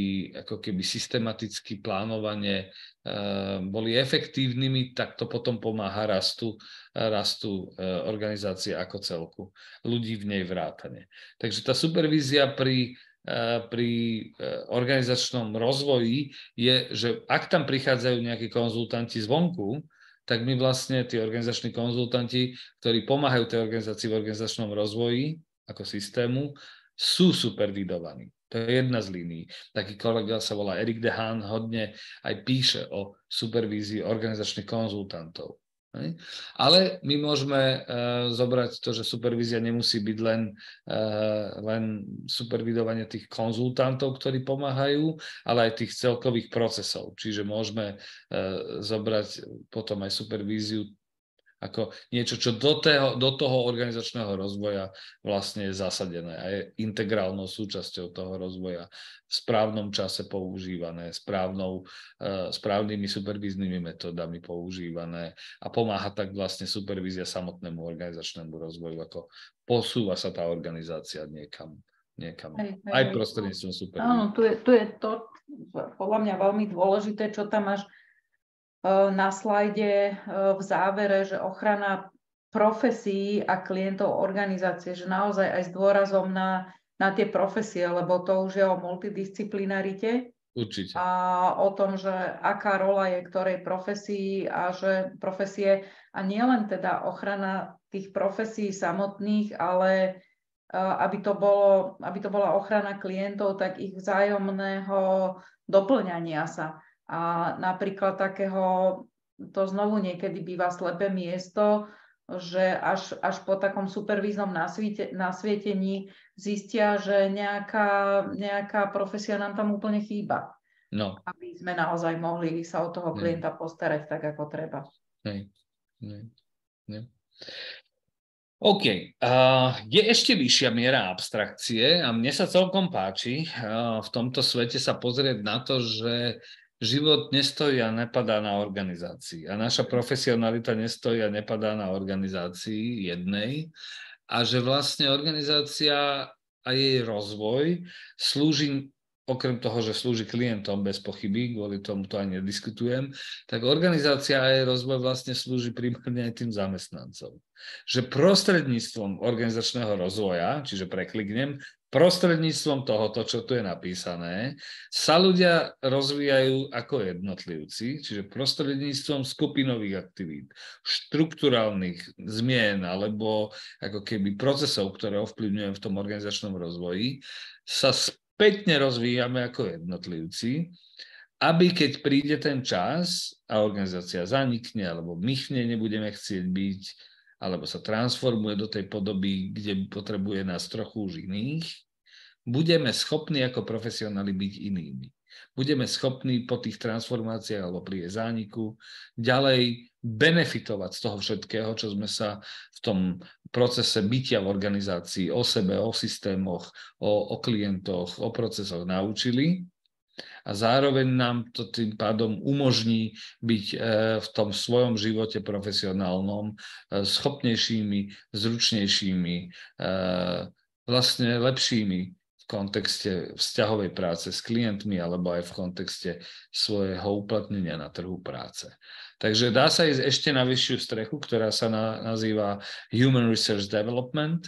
ako keby systematicky plánovanie eh, boli efektívnymi, tak to potom pomáha rastu, rastu eh, organizácie ako celku, ľudí v nej vrátane. Takže tá supervízia pri pri eh, organizačnom rozvoji je, že ak tam prichádzajú nejakí konzultanti zvonku, tak my vlastne tí organizační konzultanti, ktorí pomáhajú tej organizácii v organizačnom rozvoji ako systému, sú supervidovaní. To je jedna z línií. Taký kolega sa volá Erik Dehan, hodne aj píše o supervízii organizačných konzultantov. Ale my môžeme uh, zobrať to, že supervízia nemusí byť len, uh, len supervidovanie tých konzultantov, ktorí pomáhajú, ale aj tých celkových procesov. Čiže môžeme uh, zobrať potom aj supervíziu ako niečo, čo do, toho, do toho organizačného rozvoja vlastne je zasadené a je integrálnou súčasťou toho rozvoja v správnom čase používané, správnou, uh, správnymi supervíznymi metodami používané a pomáha tak vlastne supervízia samotnému organizačnému rozvoju, ako posúva sa tá organizácia niekam niekam. Hej, hej, aj prostredníctvom supervízie. Áno, tu je, tu je to podľa mňa veľmi dôležité, čo tam máš na slajde v závere, že ochrana profesí a klientov organizácie, že naozaj aj s dôrazom na, na tie profesie, lebo to už je o multidisciplinarite. Určite. A o tom, že aká rola je ktorej profesii a že profesie, a nielen teda ochrana tých profesí samotných, ale aby to, bolo, aby to bola ochrana klientov, tak ich vzájomného doplňania sa a napríklad takého, to znovu niekedy býva slepé miesto, že až, až po takom supervíznom nasviete, nasvietení zistia, že nejaká, nejaká profesia nám tam úplne chýba. No. Aby sme naozaj mohli sa o toho klienta postarať tak, ako treba. Hej. Nie. Nie. OK. Uh, je ešte vyššia miera abstrakcie a mne sa celkom páči uh, v tomto svete sa pozrieť na to, že život nestojí a nepadá na organizácii. A naša profesionalita nestojí a nepadá na organizácii jednej. A že vlastne organizácia a jej rozvoj slúži okrem toho, že slúži klientom bez pochyby, kvôli tomu to aj nediskutujem, tak organizácia a jej rozvoj vlastne slúži primárne aj tým zamestnancom. Že prostredníctvom organizačného rozvoja, čiže prekliknem, prostredníctvom tohoto, čo tu je napísané, sa ľudia rozvíjajú ako jednotlivci, čiže prostredníctvom skupinových aktivít, štruktúrálnych zmien alebo ako keby procesov, ktoré ovplyvňujem v tom organizačnom rozvoji, sa spätne rozvíjame ako jednotlivci, aby keď príde ten čas a organizácia zanikne, alebo my v nej nebudeme chcieť byť, alebo sa transformuje do tej podoby, kde potrebuje nás trochu už iných, budeme schopní ako profesionáli byť inými. Budeme schopní po tých transformáciách alebo pri jej zániku ďalej benefitovať z toho všetkého, čo sme sa v tom procese bytia v organizácii o sebe, o systémoch, o, o klientoch, o procesoch naučili a zároveň nám to tým pádom umožní byť e, v tom svojom živote profesionálnom e, schopnejšími, zručnejšími, e, vlastne lepšími v kontexte vzťahovej práce s klientmi alebo aj v kontexte svojho uplatnenia na trhu práce. Takže dá sa ísť ešte na vyššiu strechu, ktorá sa na, nazýva Human Research Development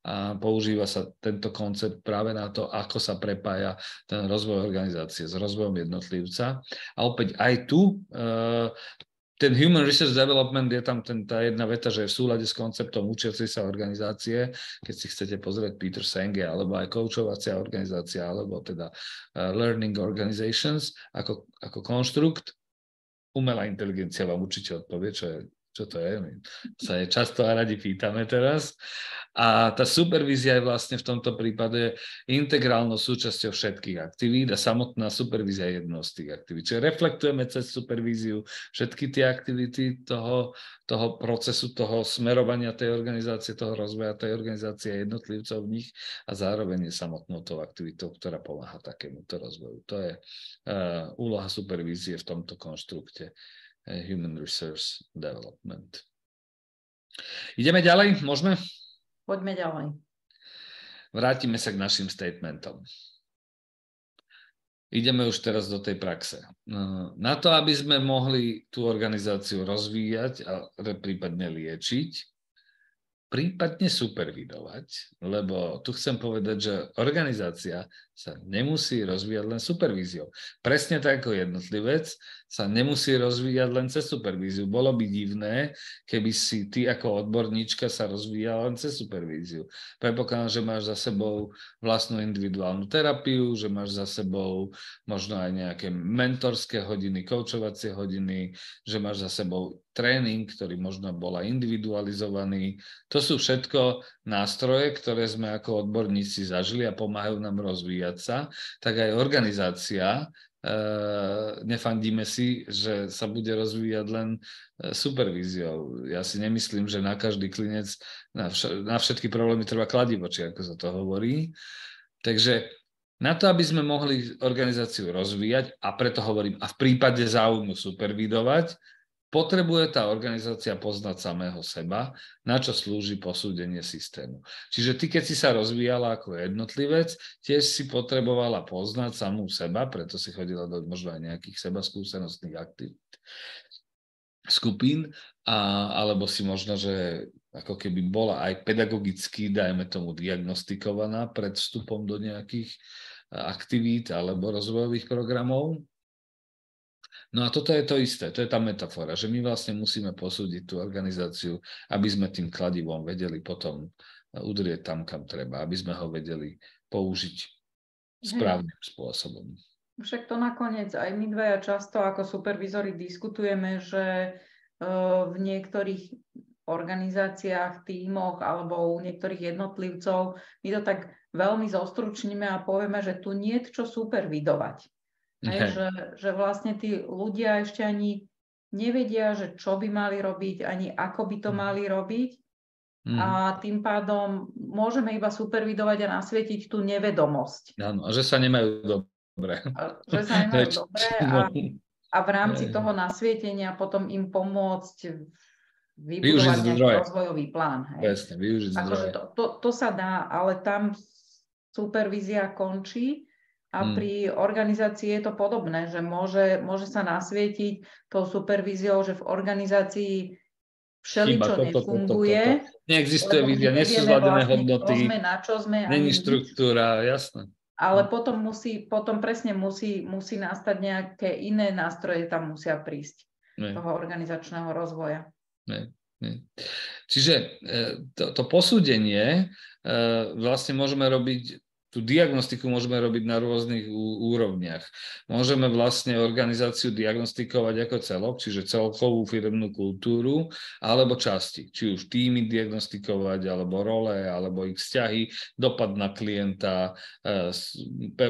a používa sa tento koncept práve na to, ako sa prepája ten rozvoj organizácie s rozvojom jednotlivca. A opäť aj tu e, ten Human Research Development je tam ten, tá jedna veta, že je v súlade s konceptom učiacej sa organizácie, keď si chcete pozrieť Peter Senge, alebo aj koučovacia organizácia, alebo teda uh, Learning Organizations ako, ako konštrukt, umelá inteligencia vám určite odpovie, čo, je, čo to je. My sa je často a radi pýtame teraz. A tá supervízia je vlastne v tomto prípade integrálnou súčasťou všetkých aktivít a samotná supervízia je jednou z tých aktivít. Čiže reflektujeme cez supervíziu všetky tie aktivity toho, toho procesu, toho smerovania tej organizácie, toho rozvoja tej organizácie jednotlivcov v nich a zároveň je samotnou tou aktivitou, ktorá pomáha takémuto rozvoju. To je uh, úloha supervízie v tomto konštrukte Human Resource Development. Ideme ďalej, môžeme? Poďme ďalej. Vrátime sa k našim statementom. Ideme už teraz do tej praxe. No, na to, aby sme mohli tú organizáciu rozvíjať a prípadne liečiť, prípadne supervidovať, lebo tu chcem povedať, že organizácia sa nemusí rozvíjať len supervíziou. Presne tak ako jednotlivec sa nemusí rozvíjať len cez supervíziu. Bolo by divné, keby si ty ako odborníčka sa rozvíjala len cez supervíziu. Predpokladám, že máš za sebou vlastnú individuálnu terapiu, že máš za sebou možno aj nejaké mentorské hodiny, koučovacie hodiny, že máš za sebou tréning, ktorý možno bol aj individualizovaný. To sú všetko nástroje, ktoré sme ako odborníci zažili a pomáhajú nám rozvíjať sa. Tak aj organizácia Uh, nefandíme si, že sa bude rozvíjať len uh, supervíziou. Ja si nemyslím, že na každý klinec, na, vš- na všetky problémy treba kladivo, či ako sa to hovorí. Takže na to, aby sme mohli organizáciu rozvíjať, a preto hovorím, a v prípade záujmu supervidovať, potrebuje tá organizácia poznať samého seba, na čo slúži posúdenie systému. Čiže ty, keď si sa rozvíjala ako jednotlivec, tiež si potrebovala poznať samú seba, preto si chodila do možno aj nejakých seba skúsenostných aktivít skupín, a, alebo si možno, že ako keby bola aj pedagogicky, dajme tomu, diagnostikovaná pred vstupom do nejakých aktivít alebo rozvojových programov. No a toto je to isté, to je tá metafora, že my vlastne musíme posúdiť tú organizáciu, aby sme tým kladivom vedeli potom eh, udrieť tam, kam treba, aby sme ho vedeli použiť správnym Hej. spôsobom. Však to nakoniec aj my dvaja často ako supervizory diskutujeme, že eh, v niektorých organizáciách, tímoch alebo u niektorých jednotlivcov my to tak veľmi zostručníme a povieme, že tu nie je čo supervidovať. Hej, že, že vlastne tí ľudia ešte ani nevedia, že čo by mali robiť, ani ako by to mhm. mali robiť. Mm. A tým pádom môžeme iba supervidovať a nasvietiť tú nevedomosť. Áno, a že sa nemajú dobre. A, že sa nemajú dobre a, a v rámci toho nasvietenia potom im pomôcť vybudovať nejaký rozvojový plán. Hej. Presne, využiť akože to, to, to sa dá, ale tam supervízia končí a hmm. pri organizácii je to podobné, že môže, môže sa nasvietiť tou supervíziou, že v organizácii všeličo to, nefunguje. To, to, to. Neexistuje vízia, nie sú zladené vlastne, hodnoty, sme, na čo sme, není štruktúra, jasné. Ale hm. potom musí, potom presne musí, musí nastať nejaké iné nástroje, tam musia prísť ne. toho organizačného rozvoja. Ne. Čiže e, to, to posúdenie e, vlastne môžeme robiť tú diagnostiku môžeme robiť na rôznych úrovniach. Môžeme vlastne organizáciu diagnostikovať ako celok, čiže celkovú firmnú kultúru, alebo časti, či už týmy diagnostikovať, alebo role, alebo ich vzťahy, dopad na klienta, e,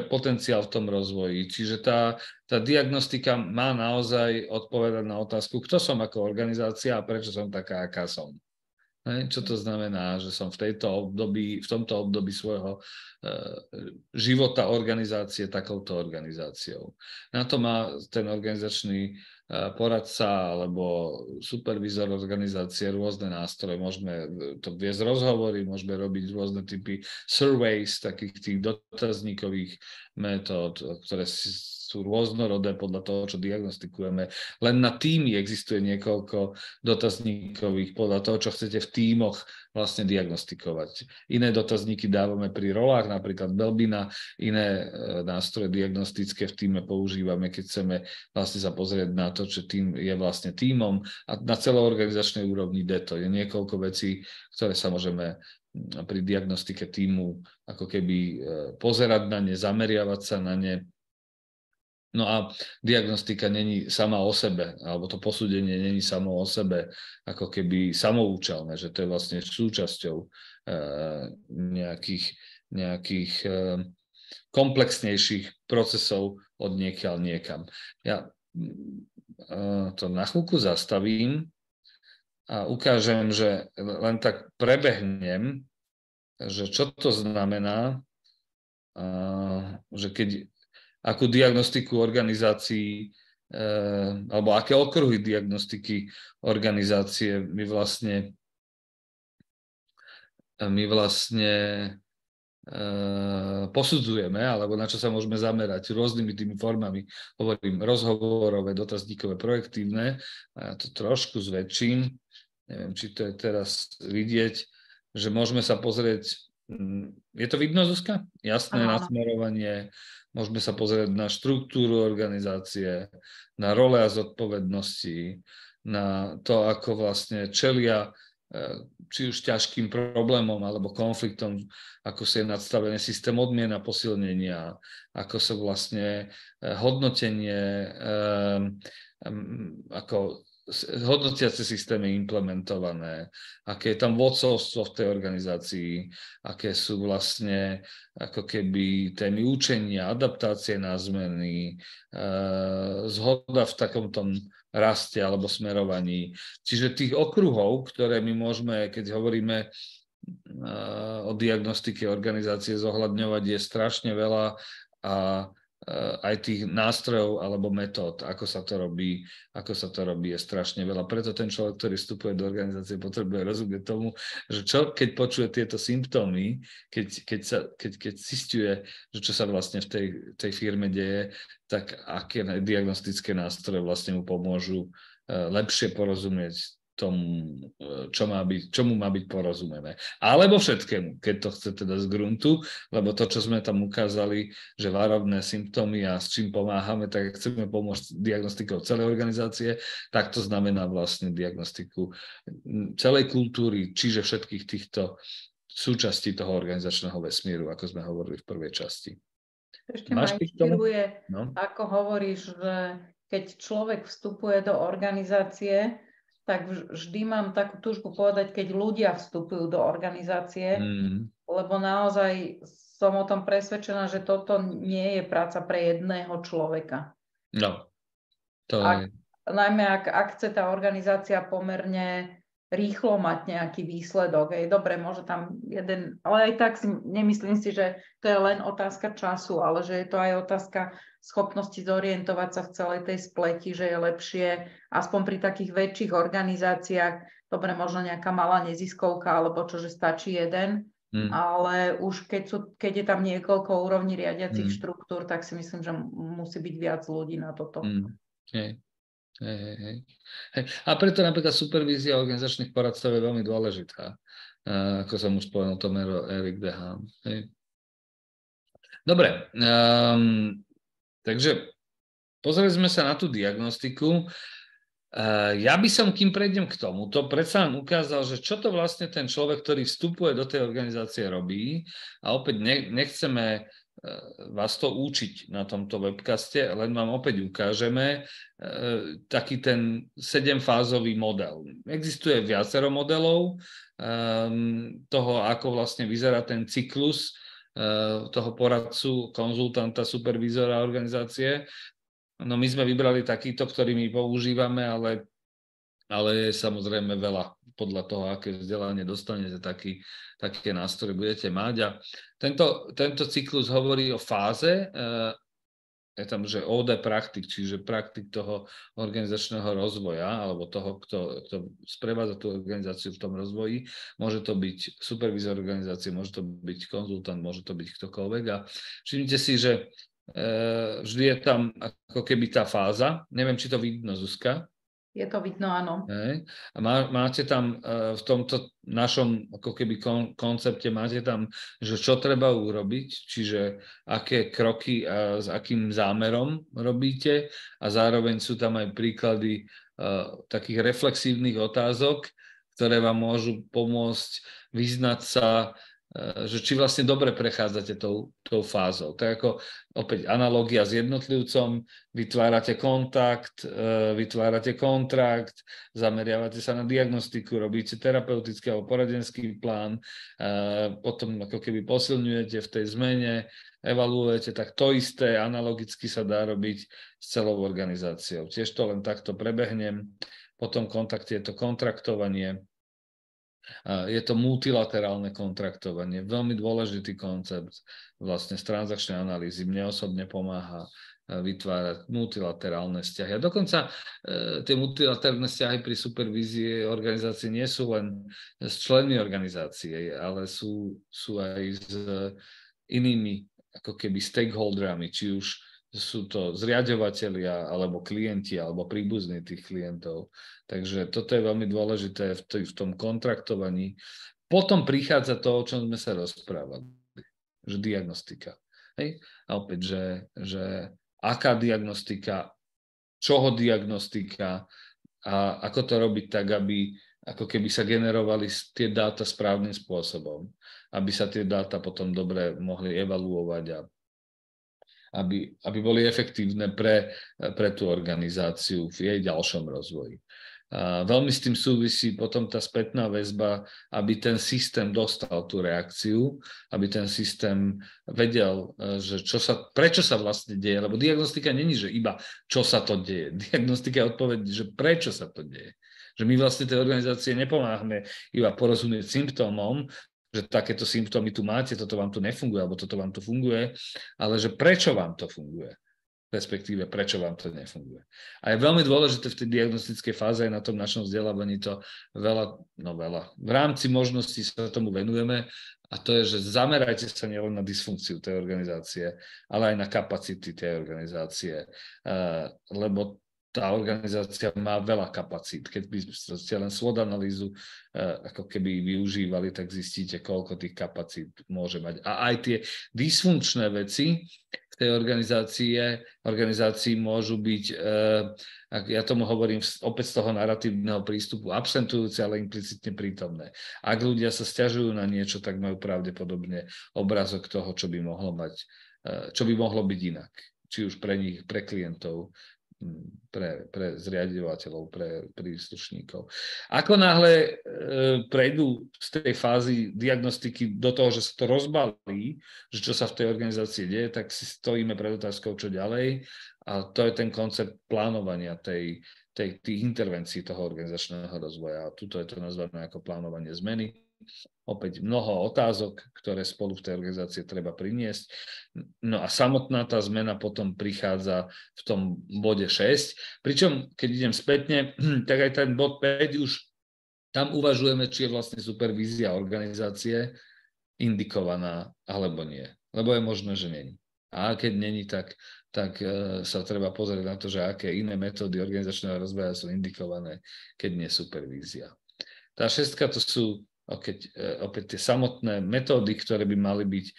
potenciál v tom rozvoji. Čiže tá, tá diagnostika má naozaj odpovedať na otázku, kto som ako organizácia a prečo som taká, aká som. Čo to znamená, že som v, tejto období, v tomto období svojho e, života organizácie takouto organizáciou. Na to má ten organizačný e, poradca alebo supervizor organizácie rôzne nástroje. Môžeme to viesť rozhovory, môžeme robiť rôzne typy surveys, takých tých dotazníkových metód, ktoré sú rôznorodé podľa toho, čo diagnostikujeme. Len na týmy existuje niekoľko dotazníkových podľa toho, čo chcete v týmoch vlastne diagnostikovať. Iné dotazníky dávame pri rolách, napríklad Belbina, iné e, nástroje diagnostické v týme používame, keď chceme vlastne sa pozrieť na to, čo tým je vlastne týmom a na celoorganizačnej úrovni DETO. Je niekoľko vecí, ktoré sa môžeme pri diagnostike týmu ako keby e, pozerať na ne, zameriavať sa na ne No a diagnostika není sama o sebe, alebo to posúdenie není samo o sebe, ako keby samoučelné, že to je vlastne súčasťou e, nejakých, nejakých e, komplexnejších procesov od niekiaľ niekam. Ja e, to na chvíľku zastavím a ukážem, že len tak prebehnem, že čo to znamená, že keď akú diagnostiku organizácií eh, alebo aké okruhy diagnostiky organizácie my vlastne my vlastne eh, posudzujeme, alebo na čo sa môžeme zamerať rôznymi tými formami. Hovorím rozhovorové, dotazníkové, projektívne. A ja to trošku zväčším. Neviem, či to je teraz vidieť, že môžeme sa pozrieť. Hm, je to vidno, Zuzka? Jasné Aha. nasmerovanie, Môžeme sa pozrieť na štruktúru organizácie, na role a zodpovednosti, na to, ako vlastne čelia e, či už ťažkým problémom alebo konfliktom, ako sa je nadstavený systém odmien a posilnenia, ako sa vlastne e, hodnotenie, e, ako hodnotiace systémy implementované, aké je tam vodcovstvo v tej organizácii, aké sú vlastne ako keby témy učenia, adaptácie na zmeny, eh, zhoda v takom tom raste alebo smerovaní. Čiže tých okruhov, ktoré my môžeme, keď hovoríme eh, o diagnostike organizácie zohľadňovať, je strašne veľa a aj tých nástrojov alebo metód, ako sa to robí, ako sa to robí, je strašne veľa. Preto ten človek, ktorý vstupuje do organizácie, potrebuje rozumieť tomu, že čo, keď počuje tieto symptómy, keď, keď, sa, keď, keď zistuje, že čo sa vlastne v tej, tej firme deje, tak aké diagnostické nástroje vlastne mu pomôžu eh, lepšie porozumieť tomu, e, čo má byť, čomu má byť porozumené. Alebo všetkému, keď to chce teda z gruntu, lebo to, čo sme tam ukázali, že varovné symptómy a s čím pomáhame, tak chceme pomôcť diagnostikou celej organizácie, tak to znamená vlastne diagnostiku celej kultúry, čiže všetkých týchto súčastí toho organizačného vesmíru, ako sme hovorili v prvej časti. Ešte Máš ma inšpiruje, no? ako hovoríš, že keď človek vstupuje do organizácie, tak vždy mám takú túžbu povedať, keď ľudia vstupujú do organizácie, mm. lebo naozaj som o tom presvedčená, že toto nie je práca pre jedného človeka. No, to ak, je... Najmä ak, ak chce tá organizácia pomerne rýchlo mať nejaký výsledok. Je dobre, môže tam jeden, ale aj tak si nemyslím si, že to je len otázka času, ale že je to aj otázka schopnosti zorientovať sa v celej tej spleti, že je lepšie, aspoň pri takých väčších organizáciách, dobre, možno nejaká malá neziskovka, alebo čo, že stačí jeden, hmm. ale už keď, sú, keď je tam niekoľko úrovní riadiacich hmm. štruktúr, tak si myslím, že musí byť viac ľudí na toto. Hmm. Hej, hej, hej. Hej. A preto napríklad supervízia organizačných poradstv je veľmi dôležitá. Uh, ako som už spomenul, to mero Erik Dehan. Hej. Dobre, um, takže pozreli sme sa na tú diagnostiku. Uh, ja by som, kým prejdem k tomu, to predsa len ukázal, že čo to vlastne ten človek, ktorý vstupuje do tej organizácie robí. A opäť ne, nechceme Eh, vás to učiť na tomto webcaste, len vám opäť ukážeme eh, taký ten sedemfázový model. Existuje viacero modelov toho, ako vlastne vyzerá ten cyklus toho poradcu, konzultanta, supervízora organizácie. No my sme vybrali takýto, ktorý my používame, ale, ale je samozrejme veľa podľa toho, aké vzdelanie dostanete, taký, také nástroje budete mať. A tento, tento cyklus hovorí o fáze, eh, je tam, že OD praktik, čiže praktik toho organizačného rozvoja, alebo toho, kto, kto sprevádza tú organizáciu v tom rozvoji. Môže to byť supervizor organizácie, môže to byť konzultant, môže to byť ktokoľvek. A všimnite si, že e, vždy je tam ako keby tá fáza. Neviem, či to vidno, Zuzka. Je to vidno, áno. Hej. A má, máte tam uh, v tomto našom ako keby kon, koncepte, máte tam, že čo treba urobiť, čiže aké kroky a s akým zámerom robíte a zároveň sú tam aj príklady uh, takých reflexívnych otázok, ktoré vám môžu pomôcť vyznať sa že či vlastne dobre prechádzate tou, tou fázou. Tak ako opäť analogia s jednotlivcom, vytvárate kontakt, eh, vytvárate kontrakt, zameriavate sa na diagnostiku, robíte terapeutický alebo poradenský plán, eh, potom ako keby posilňujete v tej zmene, evaluujete, tak to isté analogicky sa dá robiť s celou organizáciou. Tiež to len takto prebehnem. Potom kontakt je to kontraktovanie, je to multilaterálne kontraktovanie, veľmi dôležitý koncept vlastne z transakčnej analýzy. Mne osobne pomáha e, vytvárať multilaterálne vzťahy. A dokonca e, tie multilaterálne vzťahy pri supervízii organizácie nie sú len s členmi organizácie, ale sú, sú aj s inými ako keby stakeholderami, či už sú to zriadovateľia alebo klienti alebo príbuzní tých klientov. Takže toto je veľmi dôležité v, tom kontraktovaní. Potom prichádza to, o čom sme sa rozprávali, že diagnostika. Hej? A opäť, že, že aká diagnostika, čoho diagnostika a ako to robiť tak, aby ako keby sa generovali tie dáta správnym spôsobom, aby sa tie dáta potom dobre mohli evaluovať a aby, aby boli efektívne pre, pre tú organizáciu v jej ďalšom rozvoji. A veľmi s tým súvisí potom tá spätná väzba, aby ten systém dostal tú reakciu, aby ten systém vedel, že čo sa, prečo sa vlastne deje, lebo diagnostika není, že iba čo sa to deje. Diagnostika je odpoveď, že prečo sa to deje. Že my vlastne tej organizácie nepomáhame iba porozumieť symptómom, že takéto symptómy tu máte, toto vám tu nefunguje, alebo toto vám tu funguje, ale že prečo vám to funguje, respektíve prečo vám to nefunguje. A je veľmi dôležité v tej diagnostickej fáze aj na tom našom vzdelávaní to veľa, no veľa. V rámci možností sa tomu venujeme a to je, že zamerajte sa nielen na dysfunkciu tej organizácie, ale aj na kapacity tej organizácie, uh, lebo tá organizácia má veľa kapacít. Keď by ste len svod analýzu eh, ako keby využívali, tak zistíte, koľko tých kapacít môže mať. A aj tie dysfunkčné veci v tej organizácie, organizácii môžu byť, eh, ak ja tomu hovorím opäť z toho narratívneho prístupu, absentujúce, ale implicitne prítomné. Ak ľudia sa stiažujú na niečo, tak majú pravdepodobne obrazok toho, čo by mohlo mať, eh, čo by mohlo byť inak či už pre nich, pre klientov, pre, pre zriadovateľov, pre príslušníkov. Ako náhle e, prejdú z tej fázy diagnostiky do toho, že sa to rozbalí, že čo sa v tej organizácii deje, tak si stojíme pred otázkou, čo ďalej. A to je ten koncept plánovania tej, tej, tých intervencií toho organizačného rozvoja. A tuto je to nazvané ako plánovanie zmeny. Opäť mnoho otázok, ktoré spolu v tej organizácii treba priniesť. No a samotná tá zmena potom prichádza v tom bode 6. Pričom, keď idem spätne, tak aj ten bod 5 už tam uvažujeme, či je vlastne supervízia organizácie indikovaná alebo nie. Lebo je možné, že není. A keď není, tak, tak e, sa treba pozrieť na to, že aké iné metódy organizačného rozvoja sú indikované, keď nie supervízia. Tá šestka to sú opäť, e, opäť tie samotné metódy, ktoré by mali byť e,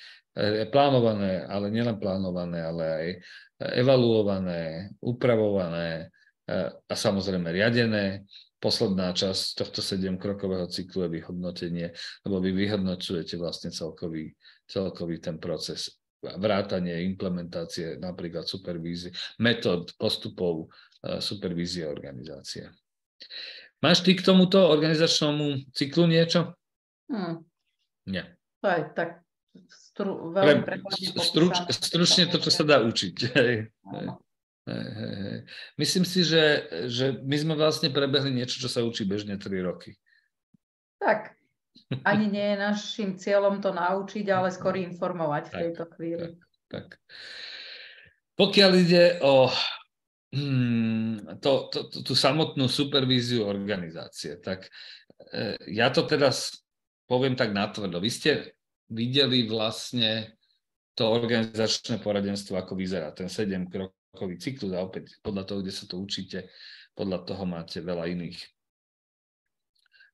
plánované, ale nielen plánované, ale aj evaluované, upravované a samozrejme riadené. Posledná časť tohto sedemkrokového cyklu je vyhodnotenie, lebo vy vyhodnocujete vlastne celkový, celkový ten proces vrátanie implementácie napríklad supervízie, metód, postupov e, supervízie organizácie. Máš ty k tomuto organizačnému cyklu niečo? Hmm. Nie. To je tak stru, veľmi Pre, struč, Stručne to, čo sa dá učiť. Hej. Hej. Hej, hej. Myslím si, že, že my sme vlastne prebehli niečo, čo sa učí bežne 3 roky. Tak, ani nie je našim cieľom to naučiť, ale skôr informovať v tejto chvíli. Tak, tak. Pokiaľ ide o to, to, to, tú samotnú supervíziu organizácie, tak e, ja to teraz poviem tak natvrdo. Vy ste videli vlastne to organizačné poradenstvo, ako vyzerá, ten 7-krokový cyklus a opäť podľa toho, kde sa to učíte, podľa toho máte veľa iných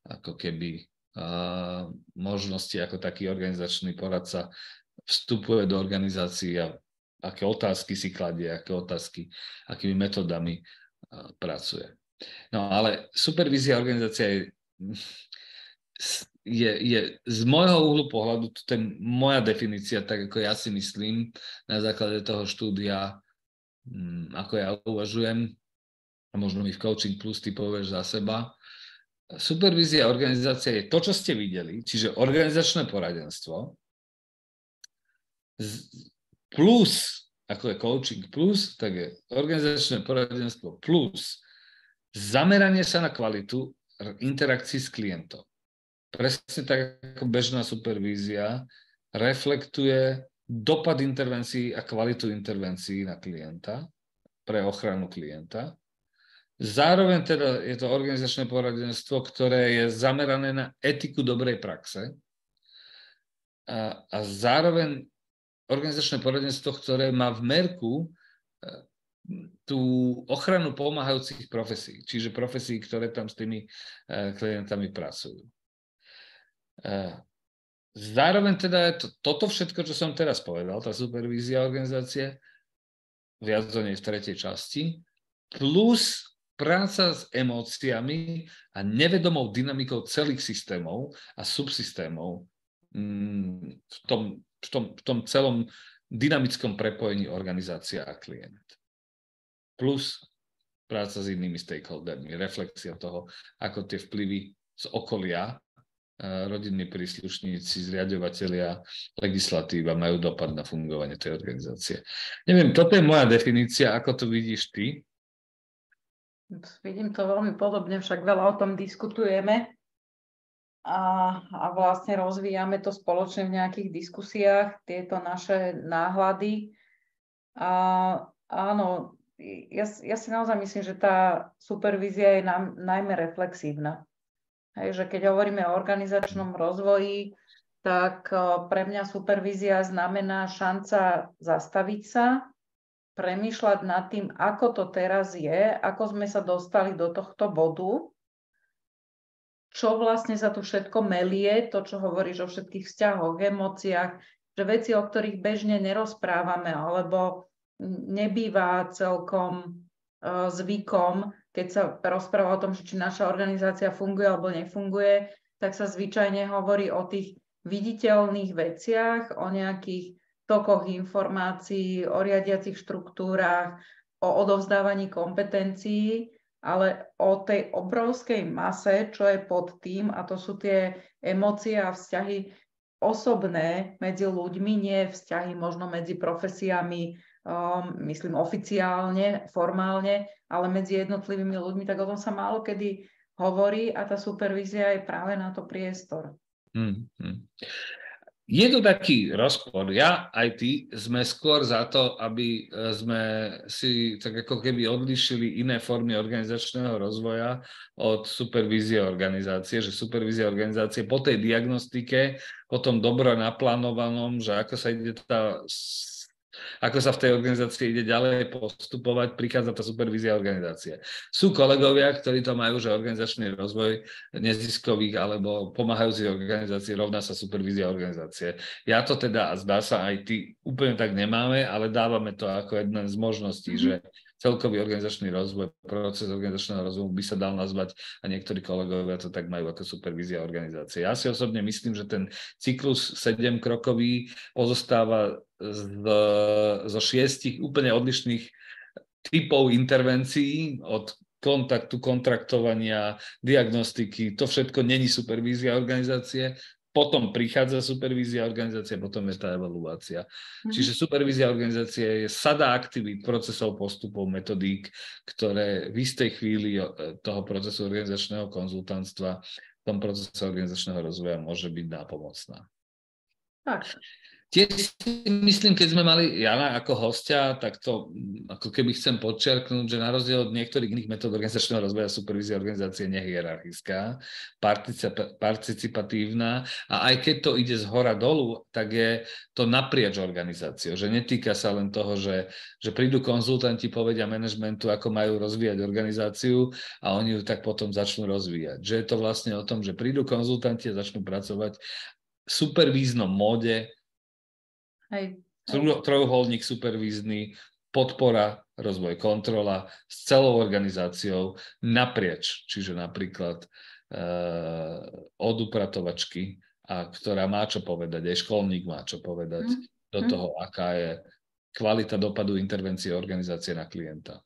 ako keby možnosti, ako taký organizačný poradca vstupuje do organizácií a aké otázky si kladie, aké otázky, akými metodami pracuje. No ale supervízia organizácia je, je, je z môjho uhlu pohľadu, to je moja definícia, tak ako ja si myslím na základe toho štúdia, mm, ako ja uvažujem, a možno mi v Coaching Plus ty povieš za seba, supervízia organizácia je to, čo ste videli, čiže organizačné poradenstvo plus, ako je coaching plus, tak je organizačné poradenstvo plus zameranie sa na kvalitu interakcií s klientom. Presne tak ako bežná supervízia reflektuje dopad intervencií a kvalitu intervencií na klienta pre ochranu klienta Zároveň teda je to organizačné poradenstvo, ktoré je zamerané na etiku dobrej praxe a, a zároveň organizačné poradenstvo, ktoré má v merku e, tú ochranu pomáhajúcich profesí, čiže profesí, ktoré tam s tými e, klientami pracujú. E, zároveň teda to, toto všetko, čo som teraz povedal, tá supervízia organizácie, viac do nej v tretej časti, plus práca s emóciami a nevedomou dynamikou celých systémov a subsystémov v tom, v tom, v tom celom dynamickom prepojení organizácia a klient. Plus práca s inými stakeholdermi, reflexia toho, ako tie vplyvy z okolia, eh, rodinní príslušníci, zriadovateľia, legislatíva majú dopad na fungovanie tej organizácie. Neviem, toto je moja definícia, ako to vidíš ty. Vidím to veľmi podobne, však veľa o tom diskutujeme a, a vlastne rozvíjame to spoločne v nejakých diskusiách, tieto naše náhľady. A áno, ja, ja si naozaj myslím, že tá supervízia je nám, najmä reflexívna. Hej, že keď hovoríme o organizačnom rozvoji, tak pre mňa supervízia znamená šanca zastaviť sa, premýšľať nad tým, ako to teraz je, ako sme sa dostali do tohto bodu, čo vlastne sa tu všetko melie, to, čo hovoríš o všetkých vzťahoch, emóciách, že veci, o ktorých bežne nerozprávame, alebo nebýva celkom uh, zvykom, keď sa rozpráva o tom, či naša organizácia funguje alebo nefunguje, tak sa zvyčajne hovorí o tých viditeľných veciach, o nejakých tokoch informácií, o riadiacich štruktúrách, o odovzdávaní kompetencií, ale o tej obrovskej mase, čo je pod tým, a to sú tie emócie a vzťahy osobné medzi ľuďmi, nie vzťahy možno medzi profesiami myslím oficiálne, formálne, ale medzi jednotlivými ľuďmi, tak o tom sa málo kedy hovorí a tá supervízia je práve na to priestor. Hmm, hmm. Je to taký rozpor. Ja aj ty sme skôr za to, aby e, sme si tak ako keby odlišili iné formy organizačného rozvoja od supervízie organizácie, že supervízia organizácie po tej diagnostike, po tom dobro naplánovanom, že ako sa ide tá ako sa v tej organizácii ide ďalej postupovať, prichádza tá supervízia organizácie. Sú kolegovia, ktorí to majú, že organizačný rozvoj neziskových alebo pomáhajúcich organizácií rovná sa supervízia organizácie. Ja to teda, zdá sa, aj ty úplne tak nemáme, ale dávame to ako jedna z možností, mm-hmm. že celkový organizačný rozvoj, proces organizačného rozvoja by sa dal nazvať a niektorí kolegovia to tak majú ako supervízia organizácie. Ja si osobne myslím, že ten cyklus 7-krokový pozostáva z, zo šiestich úplne odlišných typov intervencií od kontaktu, kontraktovania, diagnostiky, to všetko není supervízia organizácie, potom prichádza supervízia organizácie, potom je tá evaluácia. Mm-hmm. Čiže supervízia organizácie je sada aktivít, procesov, postupov, metodík, ktoré v istej chvíli e, toho procesu organizačného konzultantstva v tom procese organizačného rozvoja môže byť nápomocná. Tak. Tiež si myslím, keď sme mali Jana ako hostia, tak to mm, ako keby chcem podčiarknúť, že na rozdiel od niektorých iných metód organizačného rozvoja supervízia organizácie je hierarchická, participatívna a aj keď to ide z hora dolu, tak je to naprieč organizáciou, že netýka sa len toho, že, že prídu konzultanti, povedia manažmentu, ako majú rozvíjať organizáciu a oni ju tak potom začnú rozvíjať. Že je to vlastne o tom, že prídu konzultanti a začnú pracovať v supervíznom móde Hej. Trojuholník supervízny, podpora, rozvoj, kontrola s celou organizáciou naprieč, čiže napríklad e, od upratovačky, a ktorá má čo povedať, aj školník má čo povedať mm. do mhm. toho, aká je kvalita dopadu intervencie organizácie na klienta.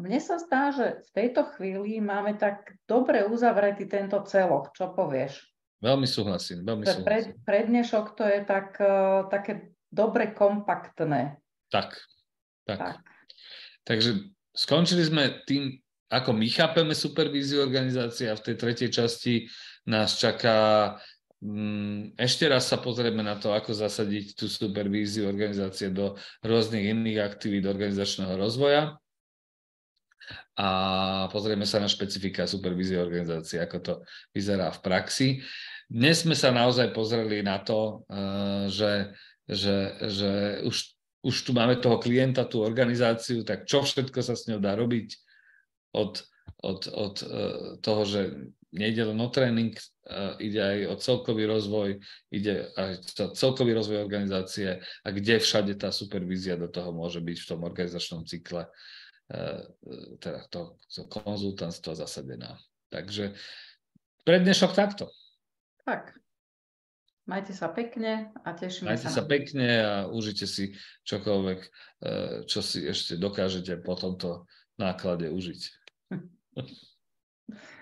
Mne sa zdá, že v tejto chvíli máme tak dobre uzavretý tento celok. Čo povieš? Veľmi súhlasím, veľmi súhlasím. Pred, prednešok to je tak, uh, také dobre kompaktné. Tak, tak, tak. Takže skončili sme tým, ako my chápeme supervíziu organizácie a v tej tretej časti nás čaká um, ešte raz sa pozrieme na to, ako zasadiť tú supervíziu organizácie do rôznych iných aktivít organizačného rozvoja a pozrieme sa na špecifika supervízie organizácie, ako to vyzerá v praxi. Dnes sme sa naozaj pozreli na to, eh, že, že, že už, už tu máme toho klienta, tú organizáciu, tak čo všetko sa s ňou dá robiť od, od, od eh, toho, že nejde len o tréning, eh, ide aj o celkový rozvoj, ide aj o celkový rozvoj organizácie a kde všade tá supervízia do toho môže byť v tom organizačnom cykle, teda to, to konzultantstvo zasadená. Takže prednešok takto. Tak. Majte sa pekne a tešíme Majte sa. sa pekne a užite si čokoľvek, eh, čo si ešte dokážete po tomto náklade užiť.